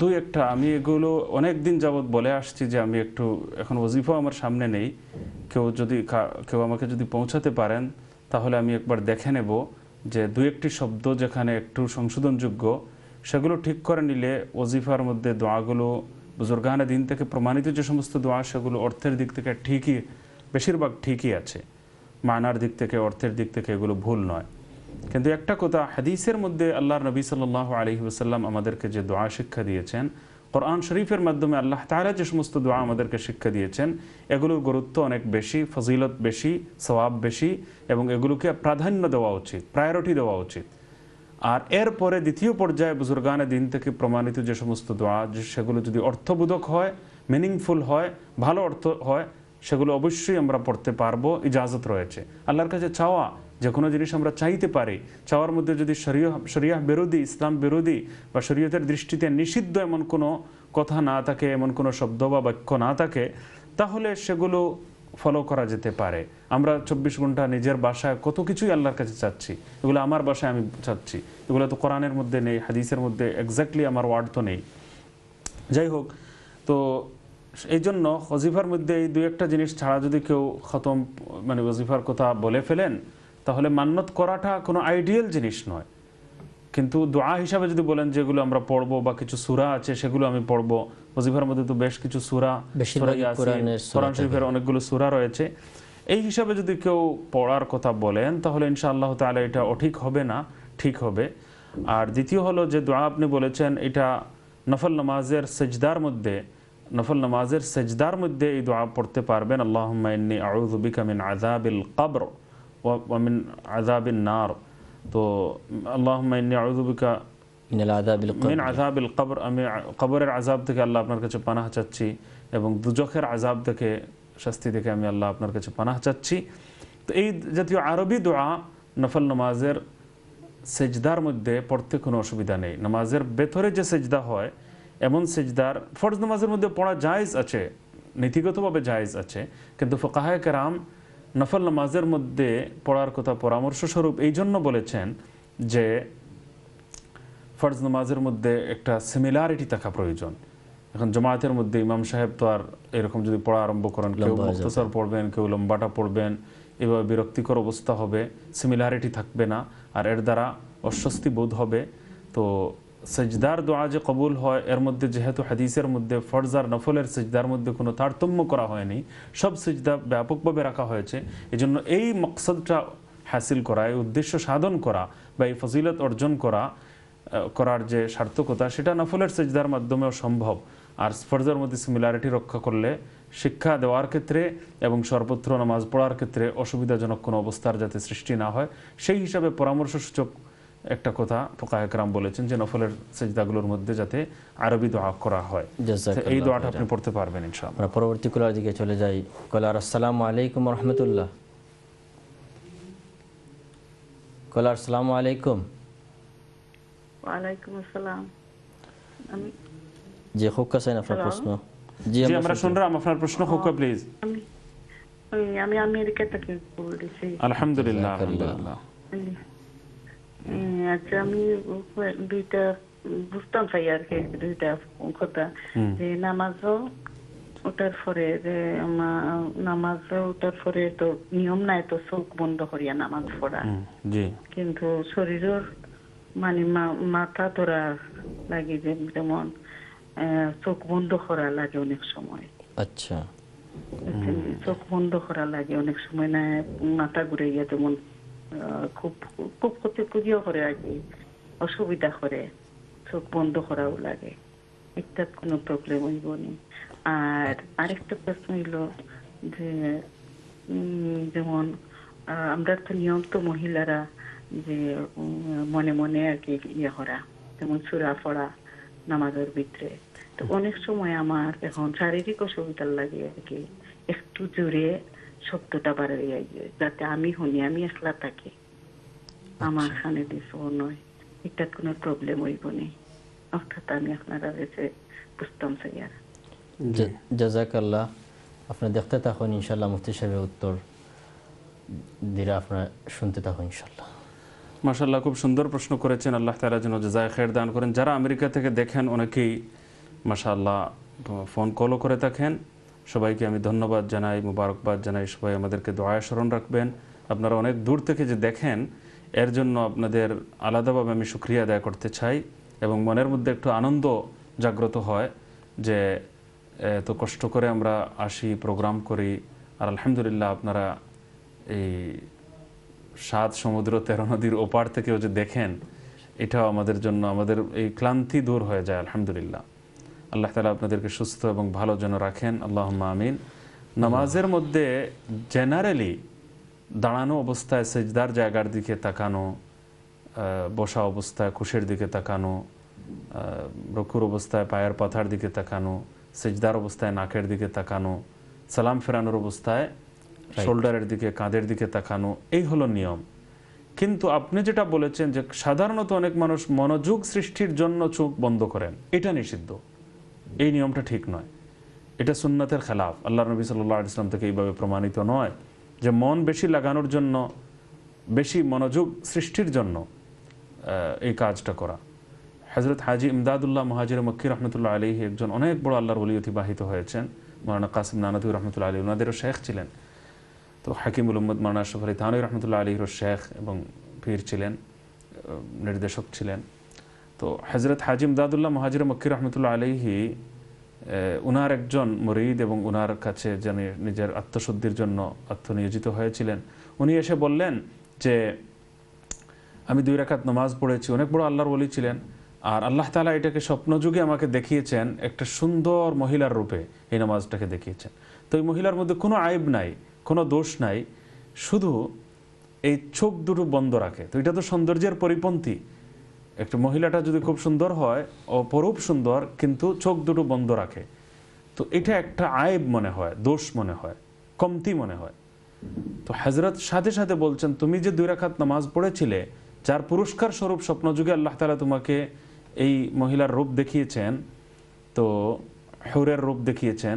দুই একটা, আমি এগুলো অনেক দিন যাবৎ বলে আসছি যে আমি একটু, এখন ওয়াজিফা আমার সামনে নেই। কেউ যদি কেউ আমাকে যদি পৌঁছাতে পারেন, তাহলে আমি একবার দেখে নেব যে দু একটি শব্দ যেখানে একটু সংশোধনযোগ্য, সেগুলো ঠিক করে নিলে ওজিফার মধ্যে দোয়াগুলো বুজুর্গানে দিন থেকে প্রমাণিত যে সমস্ত দোয়া, সেগুলো অর্থের দিক থেকে ঠিকই, বেশিরভাগ ঠিকই আছে। মানার দিক থেকে, অর্থের দিক থেকে এগুলো ভুল নয়। কিন্তু একটা কথা, হাদিসের মধ্যে আল্লাহর নবী সাল্লাহ আলহি ওসাল্লাম আমাদেরকে যে দোয়া শিক্ষা দিয়েছেন, কোরআন শরীফের মাধ্যমে আল্লাহ তাআলা যে সমস্ত দোয়া আমাদেরকে শিক্ষা দিয়েছেন, এগুলোর গুরুত্ব অনেক বেশি, ফজিলত বেশি, সওয়াব বেশি এবং এগুলোকে প্রাধান্য দেওয়া উচিত প্রায়োরিটি দেওয়া উচিত। আর এরপরে দ্বিতীয় পর্যায়ে বুজুর্গানে দিন থেকে প্রমাণিত যে সমস্ত দোয়া সেগুলো যদি অর্থবোধক হয় মিনিংফুল হয়, ভালো অর্থ হয়, সেগুলো অবশ্যই আমরা পড়তে পারব, ইজাজত রয়েছে। আল্লাহর কাছে চাওয়া যে কোনো জিনিস আমরা চাইতে পারি। চাওয়ার মধ্যে যদি শরীয়, শরিয়াহ বিরোধী, ইসলাম বিরোধী বা শরীয়তের দৃষ্টিতে নিষিদ্ধ এমন কোনো কথা না থাকে, এমন কোনো শব্দ বা বাক্য না থাকে, তাহলে সেগুলো ফলো করা যেতে পারে। আমরা চব্বিশ ঘণ্টা নিজের বাসায় কত কিছুই আল্লাহর কাছে চাচ্ছি। এগুলো আমার বাসায় আমি চাচ্ছি। এগুলো তো কোরআনের মধ্যে নেই, হাদিসের মধ্যে এক্স্যাক্টলি আমার ওয়ার্ড তো নেই। যাই হোক, তো এই জন্য ওজিফার মধ্যে এই দু একটা জিনিস ছাড়া যদি কেউ খতম মানে ওজিফার কথা বলে ফেলেন তাহলে মান্নত করাটা কোনো আইডিয়াল জিনিস নয়। কিন্তু দোয়া হিসাবে যদি বলেন যেগুলো আমরা পড়ব বা কিছু সুরা আছে সেগুলো আমি পড়ব। ওজিফার মধ্যে তো বেশ কিছু সুরা কোরআন শরীফের অনেকগুলো সুরা রয়েছে। এই হিসাবে যদি কেউ পড়ার কথা বলেন তাহলে ইনশাআল্লাহ তাআলা এটা অঠিক হবে না ঠিক হবে। আর দ্বিতীয় হলো যে দোয়া আপনি বলেছেন এটা নফল নামাজের সেজদার মধ্যে নফল নামাজের সেজদার মধ্যে এই দোয়া পড়তে পারবেন। আল্লাহ ইন্নি আউযু বিকা মিন আযাবিল কবর। ওয়া মিন আযাবিন নার তো আল্লাহ ইন্নি আউযু বিকা মিনাল আযাবিল মিন আযাবিল কবর আমি কবরের আযাব থেকে আল্লাহ আপনার কাছে পানাহ চাচ্ছি এবং দুজখের আযাব থেকে শাস্তি থেকে আমি আল্লাহ আপনার কাছে পানাহ চাচ্ছি। তো এই জাতীয় আরবি দোয়া নফল নামাজের সেজদার মধ্যে পড়তে কোনো অসুবিধা নেই। নামাজের ভেতরে যে সেজদা হয় এমন সেজদার ফরজ নামাজের মধ্যে পড়া জায়েজ আছে নীতিগতভাবে জায়েজ আছে কিন্তু ফোকাহায় কেরাম নফল নামাজের মধ্যে পড়ার কথা পরামর্শ স্বরূপ এই জন্য বলেছেন যে ফরজ নামাজের মধ্যে একটা সিমিলারিটি থাকা প্রয়োজন। এখন জমায়েতের মধ্যে ইমাম সাহেব তো আর এরকম যদি পড়া আরম্ভ করেন কেউ মুক্তসর পড়বেন কেউ লম্বাটা পড়বেন এভাবে বিরক্তিকর অবস্থা হবে সিমিলারিটি থাকবে না। আর এর দ্বারা অস্বস্তি বোধ হবে। তো সেজদার দোয়া যে কবুল হয় এর মধ্যে যেহেতু হাদিসের মধ্যে ফরজ আর নফলের সেজদার মধ্যে কোনো তারতম্য করা হয়নি সব সেজদা ব্যাপকভাবে রাখা হয়েছে এই জন্য এই মকসদটা হাসিল করা এই উদ্দেশ্য সাধন করা বা এই ফজিলত অর্জন করা করার যে সার্থকতা সেটা নফলের সেজদার মাধ্যমেও সম্ভব আর ফরজের মধ্যে সিমিলারিটি রক্ষা করলে শিক্ষা দেওয়ার ক্ষেত্রে এবং সর্বত্র নামাজ পড়ার ক্ষেত্রে অসুবিধাজনক কোনো অবস্থার যাতে সৃষ্টি না হয় সেই হিসাবে পরামর্শসূচক একটা কথা ফোকা একরাম বলেছেন যে নফলের সেজদাগুলোর মধ্যে যাতে আরবি দোয়া করা হয়। এই দোয়াটা আপনি পড়তে পারবেন ইনশাআল্লাহ। পরবর্তী কুলার দিকে চলে যাই। কলার আসসালামু আলাইকুম রহমতুল্লাহ কলার আসসালামু আলাইকুম। ওয়ালাইকুম আসসালাম। আমি জি খুব কাছেন আপনার প্রশ্ন? জি আমরা শুনলাম আপনার প্রশ্ন হোক প্লিজ আমি আমি আমেরিকা থেকে বলতেছি? আলহামদুলিল্লাহ আলহামদুলিল্লাহ। আচ্ছা আমি দুইটা বুঝতাম চাই আর কি দুইটা কথা যে নামাজও ওটার পরে যে নামাজও ওটার পরে তো নিয়ম নাই তো চোখ বন্ধ করিয়া নামাজ পড়া। কিন্তু শরীরের মানে মা- মাথা ধরা লাগে যে যেমন চোখ বন্ধ করা লাগে অনেক সময়। আচ্ছা। চোখ বন্ধ করা লাগে অনেক সময় না মাথা ঘুরে গিয়ে যেমন খুব খুব ক্ষতি ক্ষতিও করে আর কি। অসুবিধা করে। চোখ বন্ধ করাও লাগে। একটা কোনো প্রবলেম হইব নি। আর আরেকটা প্রশ্ন হইল যে যেমন আমরা তো নিয়ম মহিলারা যে মনে মনে আর কি ইয়ে করা। যেমন সুরা পড়া নামাজের ভিতরে। তো অনেক সময় আমার এখন শারীরিক অসুবিধার লাগে আর কি। একটু জোরে শব্দটা বাড়ে যায় যাতে আমি শুনি আমি একলা থাকি আমার খানে দিস নয়। এটা কোনো প্রবলেম হইব নি। অর্থাৎ আমি আপনারা কাছে বুঝতাম চাই আর জা- জাযাকাল্লাহ আপনি দেখতে থাকুন ইনশাল্লাহ মুফতি সাহেবের উত্তর দিরা আপনার শুনতে থাকুন ইনশাল্লাহ মাশাল্লাহ খুব সুন্দর প্রশ্ন করেছেন। আল্লাহ তালা যেন জাজায় খের দান করেন। যারা আমেরিকা থেকে দেখেন অনেকেই মাশাল্লাহ ফোন কলও করে থাকেন। সবাইকে আমি ধন্যবাদ জানাই, মুবারকবাদ জানাই। সবাই আমাদেরকে দয়া স্মরণ রাখবেন। আপনারা অনেক দূর থেকে যে দেখেন, এর জন্য আপনাদের আলাদাভাবে আমি সুক্রিয়া আদায় করতে চাই এবং মনের মধ্যে একটু আনন্দ জাগ্রত হয় যে এত কষ্ট করে আমরা আসি, প্রোগ্রাম করি। আর আলহামদুলিল্লাহ আপনারা এই সাত সমুদ্র তেরো নদীর ওপার থেকেও যে দেখেন, এটাও আমাদের জন্য, আমাদের এই ক্লান্তি দূর হয়ে যায়, আলহামদুলিল্লাহ। আল্লাহ তালা আপনাদেরকে সুস্থ এবং ভালো যেন রাখেন। আল্লাহ আমিন। নামাজের মধ্যে জেনারেলি দাঁড়ানো অবস্থায় সেজদার জায়গার দিকে তাকানো বসা অবস্থায় খুশের দিকে তাকানো রকুর অবস্থায় পায়ের পাথার দিকে তাকানো সেজদার অবস্থায় নাকের দিকে তাকানো সালাম ফেরানোর অবস্থায় শোল্ডারের দিকে কাঁধের দিকে তাকানো এই হলো নিয়ম। কিন্তু আপনি যেটা বলেছেন যে সাধারণত অনেক মানুষ মনোযোগ সৃষ্টির জন্য চোখ বন্ধ করেন এটা নিষিদ্ধ। এই নিয়মটা ঠিক নয়। এটা সুন্নতের খেলাফ। আল্লাহ নবী সাল্লাহ ইসলাম থেকে এইভাবে প্রমাণিত নয় যে মন বেশি লাগানোর জন্য, বেশি মনোযোগ সৃষ্টির জন্য এই কাজটা করা। হজরত হাজি ইমদাদুল্লাহ মহাজির মক্কি রহমতুল্লাহ আলী একজন অনেক বড় আল্লাহর বলি অতিবাহিত হয়েছেন। মৌলানা কাসিম নানাদুর রহমতুল্লাহ আলী ওনাদেরও শেখ ছিলেন। তো হাকিমুল উম্মদ মৌলানা আশরফ আলী রহমতুল্লাহ আলীর শেখ এবং পীর ছিলেন নির্দেশক ছিলেন। তো হজরত হাজিম দাদুল্লাহ মহাজির মক্কি রহমতুল্লাহ আলিহি উনার একজন মরিদ এবং উনার কাছে যিনি নিজের আত্মশুদ্ধির জন্য আত্মনিয়োজিত হয়েছিলেন, উনি এসে বললেন যে, আমি দুই রাকাত নামাজ পড়েছি, অনেক বড় আল্লাহর বলি ছিলেন, আর আল্লাহ তালা এটাকে স্বপ্নযুগে আমাকে দেখিয়েছেন একটা সুন্দর মহিলার রূপে এই নামাজটাকে দেখিয়েছেন। তো এই মহিলার মধ্যে কোনো আইব নাই, কোনো দোষ নাই, শুধু এই চোখ দুটো বন্ধ রাখে। তো এটা তো সৌন্দর্যের পরিপন্থী। একটা মহিলাটা যদি খুব সুন্দর হয় অপরূপ সুন্দর, কিন্তু চোখ দুটো বন্ধ রাখে। তো এটা একটা আয়েব মনে হয়, দোষ মনে হয়, কমতি মনে হয়। তো হজরত সাথে সাথে বলছেন, তুমি যে দুই রাখাত নামাজ পড়েছিলে, যার পুরস্কার স্বরূপ স্বপ্নযুগে আল্লাহ তালা তোমাকে এই মহিলার রূপ দেখিয়েছেন, তো হেউরের রূপ দেখিয়েছেন,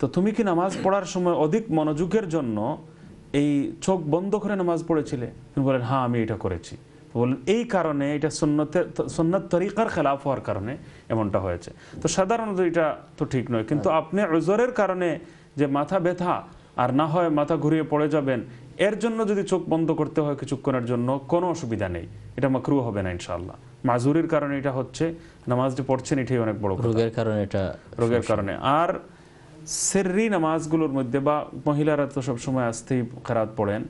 তো তুমি কি নামাজ পড়ার সময় অধিক মনোযোগের জন্য এই চোখ বন্ধ করে নামাজ পড়েছিলে? তিনি বলেন হ্যাঁ আমি এটা করেছি। তো এই কারণে এটা সন্ন্যতের সন্ন্যত তরিকার খেলাফ হওয়ার কারণে এমনটা হয়েছে। তো সাধারণত এটা তো ঠিক নয় কিন্তু আপনি ওজরের কারণে যে মাথা ব্যথা আর না হয় মাথা ঘুরিয়ে পড়ে যাবেন এর জন্য যদি চোখ বন্ধ করতে হয় কিছুক্ষণের জন্য কোনো অসুবিধা নেই। এটা মাকরু হবে না ইনশাল্লাহ মাজুরির কারণে এটা হচ্ছে নামাজ যে পড়ছেন এটাই অনেক বড় রোগের কারণে এটা রোগের কারণে। আর সেররি নামাজগুলোর মধ্যে বা মহিলারা তো সবসময় আসতেই খেরাত পড়েন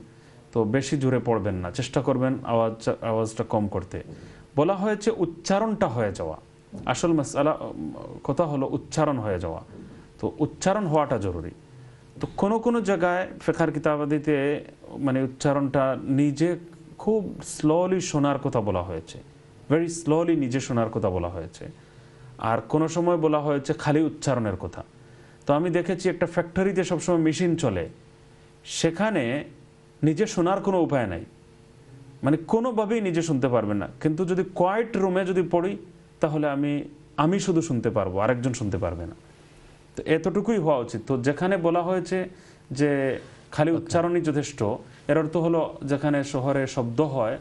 তো বেশি জোরে পড়বেন না। চেষ্টা করবেন আওয়াজ, আওয়াজটা কম করতে। বলা হয়েছে উচ্চারণটা হয়ে যাওয়া। আসল মশালা কথা হলো উচ্চারণ হয়ে যাওয়া। তো উচ্চারণ হওয়াটা জরুরি। তো কোনো কোনো জায়গায় ফেখার কিতাবাদিতে মানে উচ্চারণটা নিজে খুব স্লোলি শোনার কথা বলা হয়েছে। ভেরি স্লোলি নিজে শোনার কথা বলা হয়েছে। আর কোনো সময় বলা হয়েছে খালি উচ্চারণের কথা। তো আমি দেখেছি একটা ফ্যাক্টরিতে সবসময় মেশিন চলে। সেখানে নিজে শোনার কোনো উপায় নাই। মানে কোনোভাবেই নিজে শুনতে পারবেন না। কিন্তু যদি কোয়াইট রুমে যদি পড়ি তাহলে আমি আমি শুধু শুনতে পারব আরেকজন শুনতে পারবে না। তো এতটুকুই হওয়া উচিত। তো যেখানে বলা হয়েছে যে খালি উচ্চারণই যথেষ্ট এর অর্থ হলো যেখানে শহরে শব্দ হয়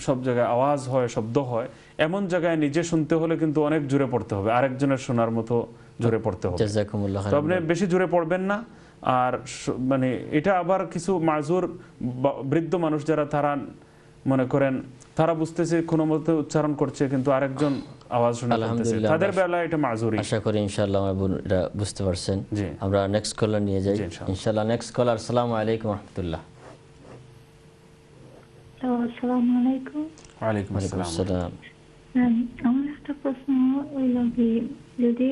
সব জায়গায় আওয়াজ হয় শব্দ হয় এমন জায়গায় নিজে শুনতে হলে কিন্তু অনেক জোরে পড়তে হবে। আরেকজনের শোনার মতো জোরে পড়তে হবে। আপনি বেশি জোরে পড়বেন না। আর মানে এটা আবার কিছু মাজুর বৃদ্ধ মানুষ যারা তারা মনে করেন তারা বুঝতেছে কোনো মতে উচ্চারণ করছে কিন্তু আরেকজন আওয়াজ শুনে আলহামদুলিল্লাহ তাদের বেলায় এটা মাজুরি আশা করি ইনশাআল্লাহ আমার বোন এটা বুঝতে পারছেন। আমরা নেক্সট কলার নিয়ে যাই। ইনশাআল্লাহ। নেক্সট কলার আসসালামু আলাইকুম রহমতুল্লাহ। আসসালামু আলাইকুম। ওয়ালাইকুম ওয়ালাইকুম আসসালাম। হ্যাঁ, আমার একটা প্রশ্ন হইল কি যদি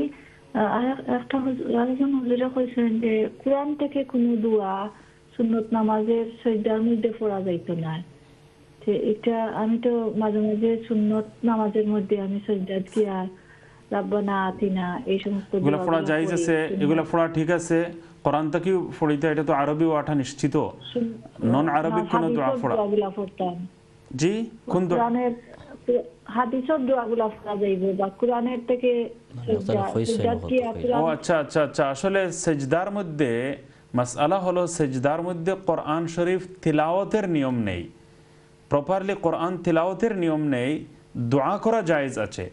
একটা হুজুর- আরেকজন হুজুরে কইছেন যে কোরআন থেকে কোনো দোয়া সুন্নত নামাজের সজ্জার মধ্যে পড়া যাইতো না। যে এটা আমি তো মাঝে মাঝে সুন্নত নামাজের মধ্যে আমি গিয়া রাব্বানা আতিনা এই সমস্ত এগুলো পড়া জায়েজ আছে এগুলো পড়া ঠিক আছে কোরআন থেকে পড়িতে এটা তো আরবি ওয়াটা নিশ্চিত। নন আরবিক কোনো দোয়া পড়া। জি কোন দোয়া? হাদিসের দোয়াগুলা পড়া যাইব বা কোরআনের থেকে সজ্জা- হইছে সজ্জাত না, গিয়া হইছে। ও কোরআন আচ্ছা আচ্ছা আচ্ছা আসলে সেজদার মধ্যে মাসআলা হলো সেজদার মধ্যে কোরআন শরীফ তিলাওয়াতের নিয়ম নেই। প্রপারলি কোরআন তিলাওয়াতের নিয়ম নেই দোয়া করা জায়েজ আছে।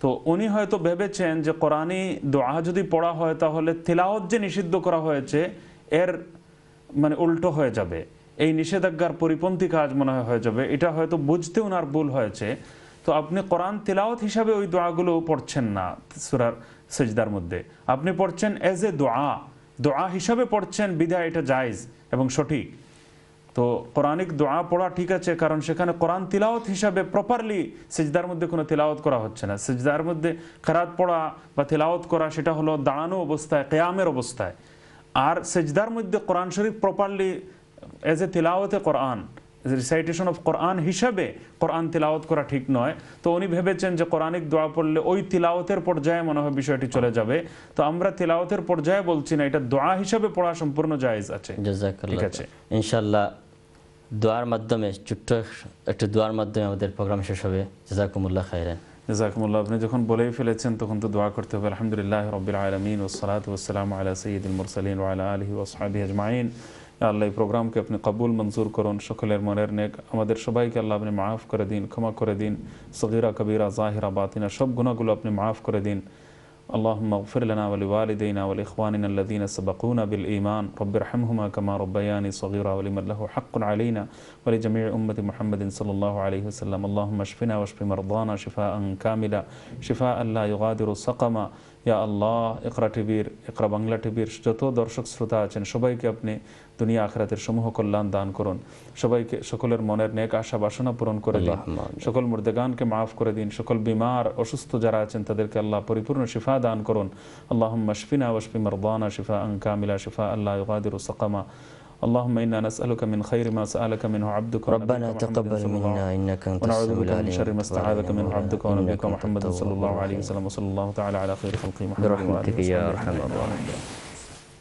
তো উনি হয়তো ভেবেছেন যে কোরআনি দোয়া যদি পড়া হয় তাহলে তিলাওয়াত যে নিষিদ্ধ করা হয়েছে এর মানে উল্টো হয়ে যাবে। এই নিষেধাজ্ঞার পরিপন্থী কাজ মনে হয় হয়ে যাবে। এটা হয়তো বুঝতে ওনার ভুল হয়েছে। তো আপনি কোরআন তিলাওয়াত হিসাবে ওই দোয়াগুলো পড়ছেন না সুরার সেজদার মধ্যে। আপনি পড়ছেন এজ এ দোয়া। দোয়া হিসাবে পড়ছেন বিধায় এটা জায়জ এবং সঠিক। তো কোরআনিক দোয়া পড়া ঠিক আছে, কারণ সেখানে কোরআন তিলাওয়াত হিসাবে প্রপারলি সেজদার মধ্যে কোনো তিলাওত করা হচ্ছে না। সেজদার মধ্যে খারাত পড়া বা তিলাওয়াত করা সেটা হলো দাঁড়ানো অবস্থায়, কেয়ামের অবস্থায়। আর সেজদার মধ্যে কোরআন শরীফ প্রপারলি এজ এ তিলাওতে কোরআন রিসাইটেশন অফ কোরআন হিসাবে কোরআন তিলাওয়াত করা ঠিক নয়। তো উনি ভেবেছেন যে কোরআনিক দোয়া পড়লে ওই তিলাওয়াতের পর্যায়ে মনে হয় বিষয়টি চলে যাবে। তো আমরা তিলাওয়াতের পর্যায়ে বলছি না এটা দোয়া হিসাবে পড়া সম্পূর্ণ জায়েজ আছে। জাজাকাল্লাহ ঠিক আছে। ইনশাআল্লাহ দোয়ার মাধ্যমে ছোট্ট একটু দোয়ার মাধ্যমে আমাদের প্রোগ্রাম শেষ হবে। জাজাকুমুল্লাহ খাইরান। জাজাকুমুল্লাহ আপনি যখন বলেই ফেলেছেন তখন তো দোয়া করতে হবে। আলহামদুলিল্লাহ রবিল আলমিন। ওসলাত ওসালাম আলা সঈদুল মুরসালিন ওয়ালা আলহি ওসহাবি আজমাইন। আল্লাহ এই প্রোগ্রামকে আপনি কবুল মঞ্জুর করুন সকলের মনের নেক আমাদের সবাইকে আল্লাহ আপনি মাফ করে দিন ক্ষমা করে দিন সগিরা কবিরা জাহিরা বাতিনা সব গুণাগুলো আপনি মাফ করে দিন اللهم اغفر لنا ولوالدينا ولإخواننا الذين سبقونا بالإيمان رب ارحمهما كما ربياني صغيرا ولمن له حق علينا ولجميع أمة محمد صلى الله عليه وسلم اللهم اشفنا واشف مرضانا شفاء كاملا شفاء لا يغادر سقما ইয়া আল্লাহ একরা টিভির একরা বাংলা টিভির যত দর্শক শ্রোতা আছেন সবাইকে আপনি দুনিয়া আখরাতের সমূহ কল্যাণ দান করুন সবাইকে সকলের মনের নেক আশা বাসনা পূরণ করে দিন সকল মুর্দেগানকে মাফ করে দিন সকল বিমার অসুস্থ যারা আছেন তাদেরকে আল্লাহ পরিপূর্ণ শিফা দান করুন আল্লাহ মশফিনা ওশফি মরদানা শিফা আঙ্কামিলা শিফা আল্লাহ ইগাদির সাকামা اللهم إنا نسألك من خير ما سألك منه عبدك ربنا تقبل منا إنك أنت ونعوذ السميع بك من العليم شر ما استعاذك منه عبدك إنك ونبيك أنت محمد صلى التواب الله عليه الرحيم. وسلم وصلى الله تعالى على خير خلقه محمد برحمتك وآله يا وصحبه أرحم أجمعين. الراحمين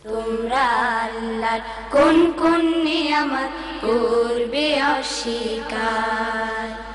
তোমরা আল্লাহর কোন কোন নিয়ামত করবে অস্বীকার?